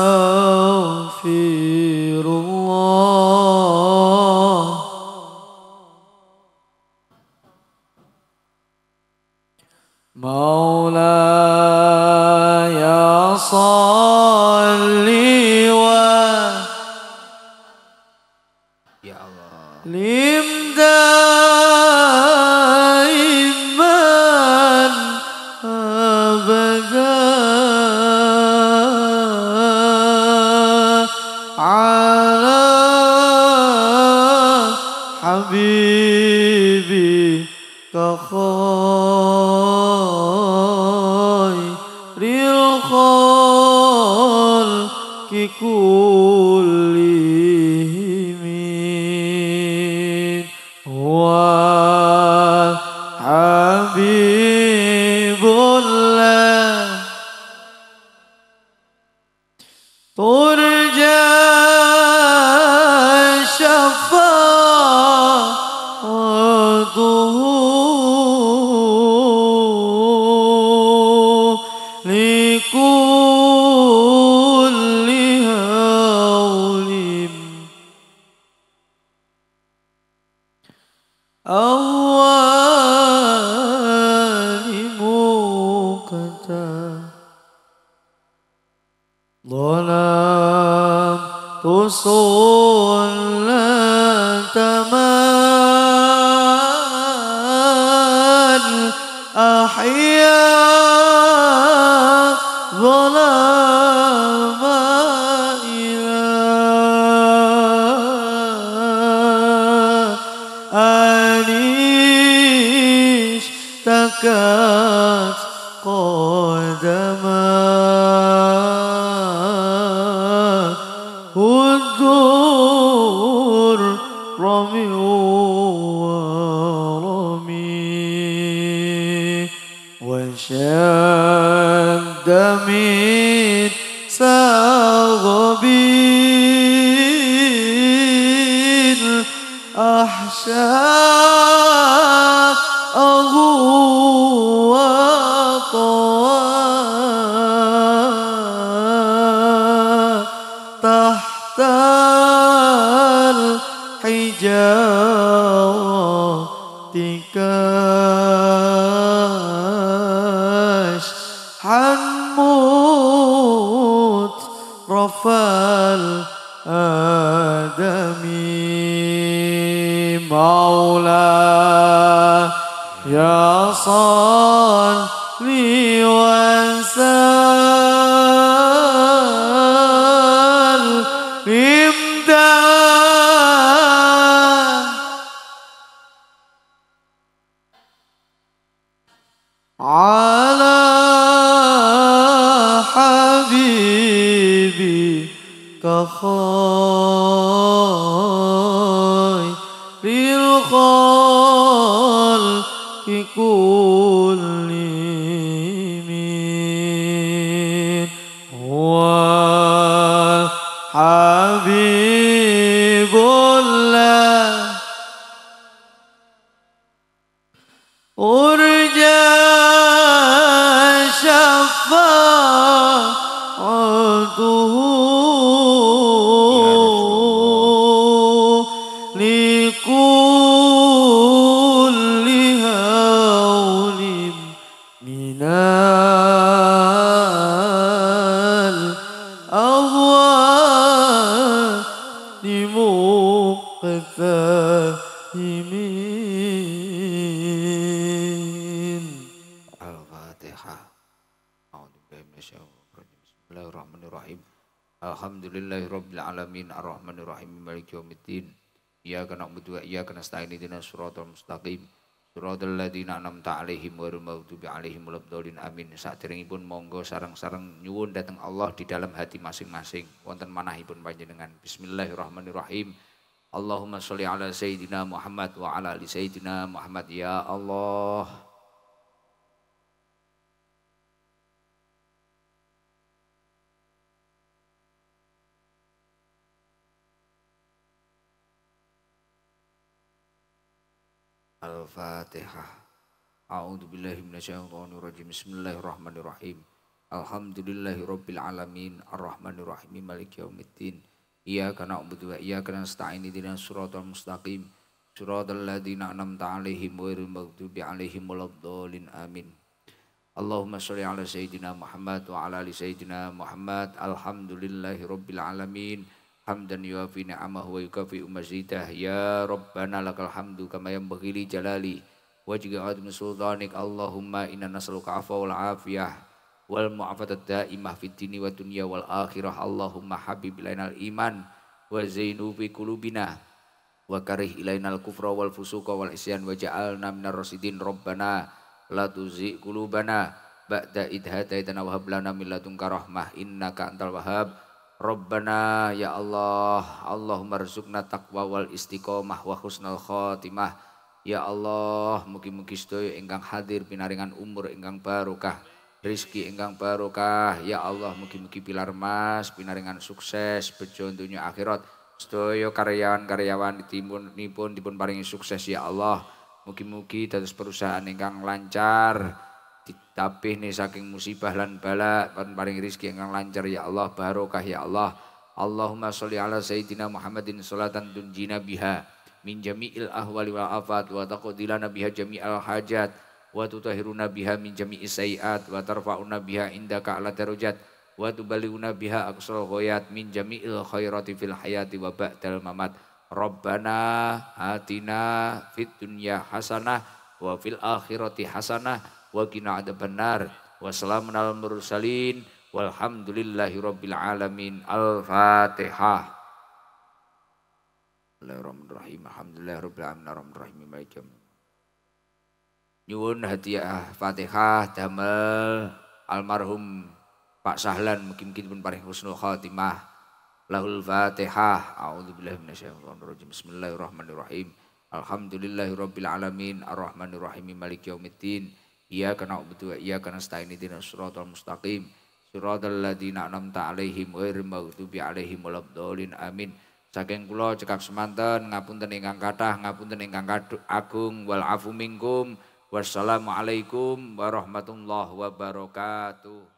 أحشاء. Alamin arrahmanirrahim maliki yaumiddin. Iyyaka na'budu wa iyyaka nasta'in ihdinas siratal mustaqim. Siratal ladzina an'amta 'alaihim ghairil maghdubi 'alaihim waladdallin amin. Saderengipun monggo sareng-sareng nyuwun dhateng Allah di dalam hati masing-masing. Wonten manahipun panjenengan. Bismillahirrahmanirrahim. Allahumma sholli ala sayyidina Muhammad wa ala ali sayyidina Muhammad ya Allah. Al-Fatihah. A'udzu billahi minasyaitonir rajim. Bismillahirrahmanirrahim. Alhamdulillahi rabbil alamin arrahmanir rahim maliki yaumiddin. Iyyaka na'budu wa iyyaka nasta'in ihdinas siratal mustaqim. Siratal ladzina an'amta 'alaihim ghairil maghdubi 'alaihim waladdallin amin. Allahumma sholli ala sayyidina Muhammad wa ala ali sayyidina Muhammad. Alhamdulillahi rabbil alamin. Hamdan yuafi ni'amahu wa yukafi mazidah. Ya Rabbana lakal hamdu kama yanbaghi li jalali wa min sultanik. Allahumma inna nas'aluka afwa wal afiyah wal mu'afatat daimah fid dini wa dunya wal akhirah. Allahumma habib ilainal iman wa zainu fi qulubina wa karih ilainal kufra wal fusuqa wal isyan wa ja'alna minar rasidin rabbana la tuzi qulubana ba'da id hadaitana wa lana min ladunka rahmah innaka antal wahhab Rabbana ya Allah Allahumma rizukna taqwa wal istiqomah wa husnal khotimah Ya Allah mugi-mugi sedaya ingkang hadir pinaringan umur ingkang barokah rizki ingkang barokah. Ya Allah mugi-mugi pilar mas pinaringan sukses bejo dunia akhirat. Sedaya karyawan-karyawan dipun nipun dipun paringi sukses ya Allah. Mugi-mugi dados perusahaan ingkang lancar, ditapih nih saking musibah lan bala, pan paring rezeki ingkang lancar ya Allah, barokah ya Allah. Allahumma sholli ala sayyidina Muhammadin salatan tunjina biha min jami'il ahwali wal afat wa taqdilana biha jami'al hajat wa tutahhiruna biha min jami'i sayiat wa tarfa'una biha indaka ala darajat wa tubalighuna biha aqsal ghayat min jami'il khairati fil hayati wa ba'dal mamat. Rabbana atina fid dunya hasanah wa fil akhirati hasanah wa qina adzabannar. Wassalamun alal mursalin walhamdulillahi rabbil alamin. Al-Fatihah. Alhamdulillah alamin. Arrahmanirrahim. Maliki Nyuwun hadiah Fatihah damel. Almarhum Pak Sahlan mungkin-mungkin pun paring husnul khatimah. Lahul fatihah. A'udzubillahi minasyaitonirrajim. Bismillahirrahmanirrahim. Alhamdulillahirabbil alamin. Arrahmanirrahim. Maliki yaumiddin iyyaka na'budu wa iyyaka nasta'in ihdinas siratal mustaqim. Siratal ladzina an'amta 'alaihim ghairil maghdubi 'alaihim waladdallin. Amin. Saking kula cekak semanten ngapunten ingkang kathah ngapunten ingkang agung. Wal afu minkum. Wassalamualaikum warahmatullahi wabarakatuh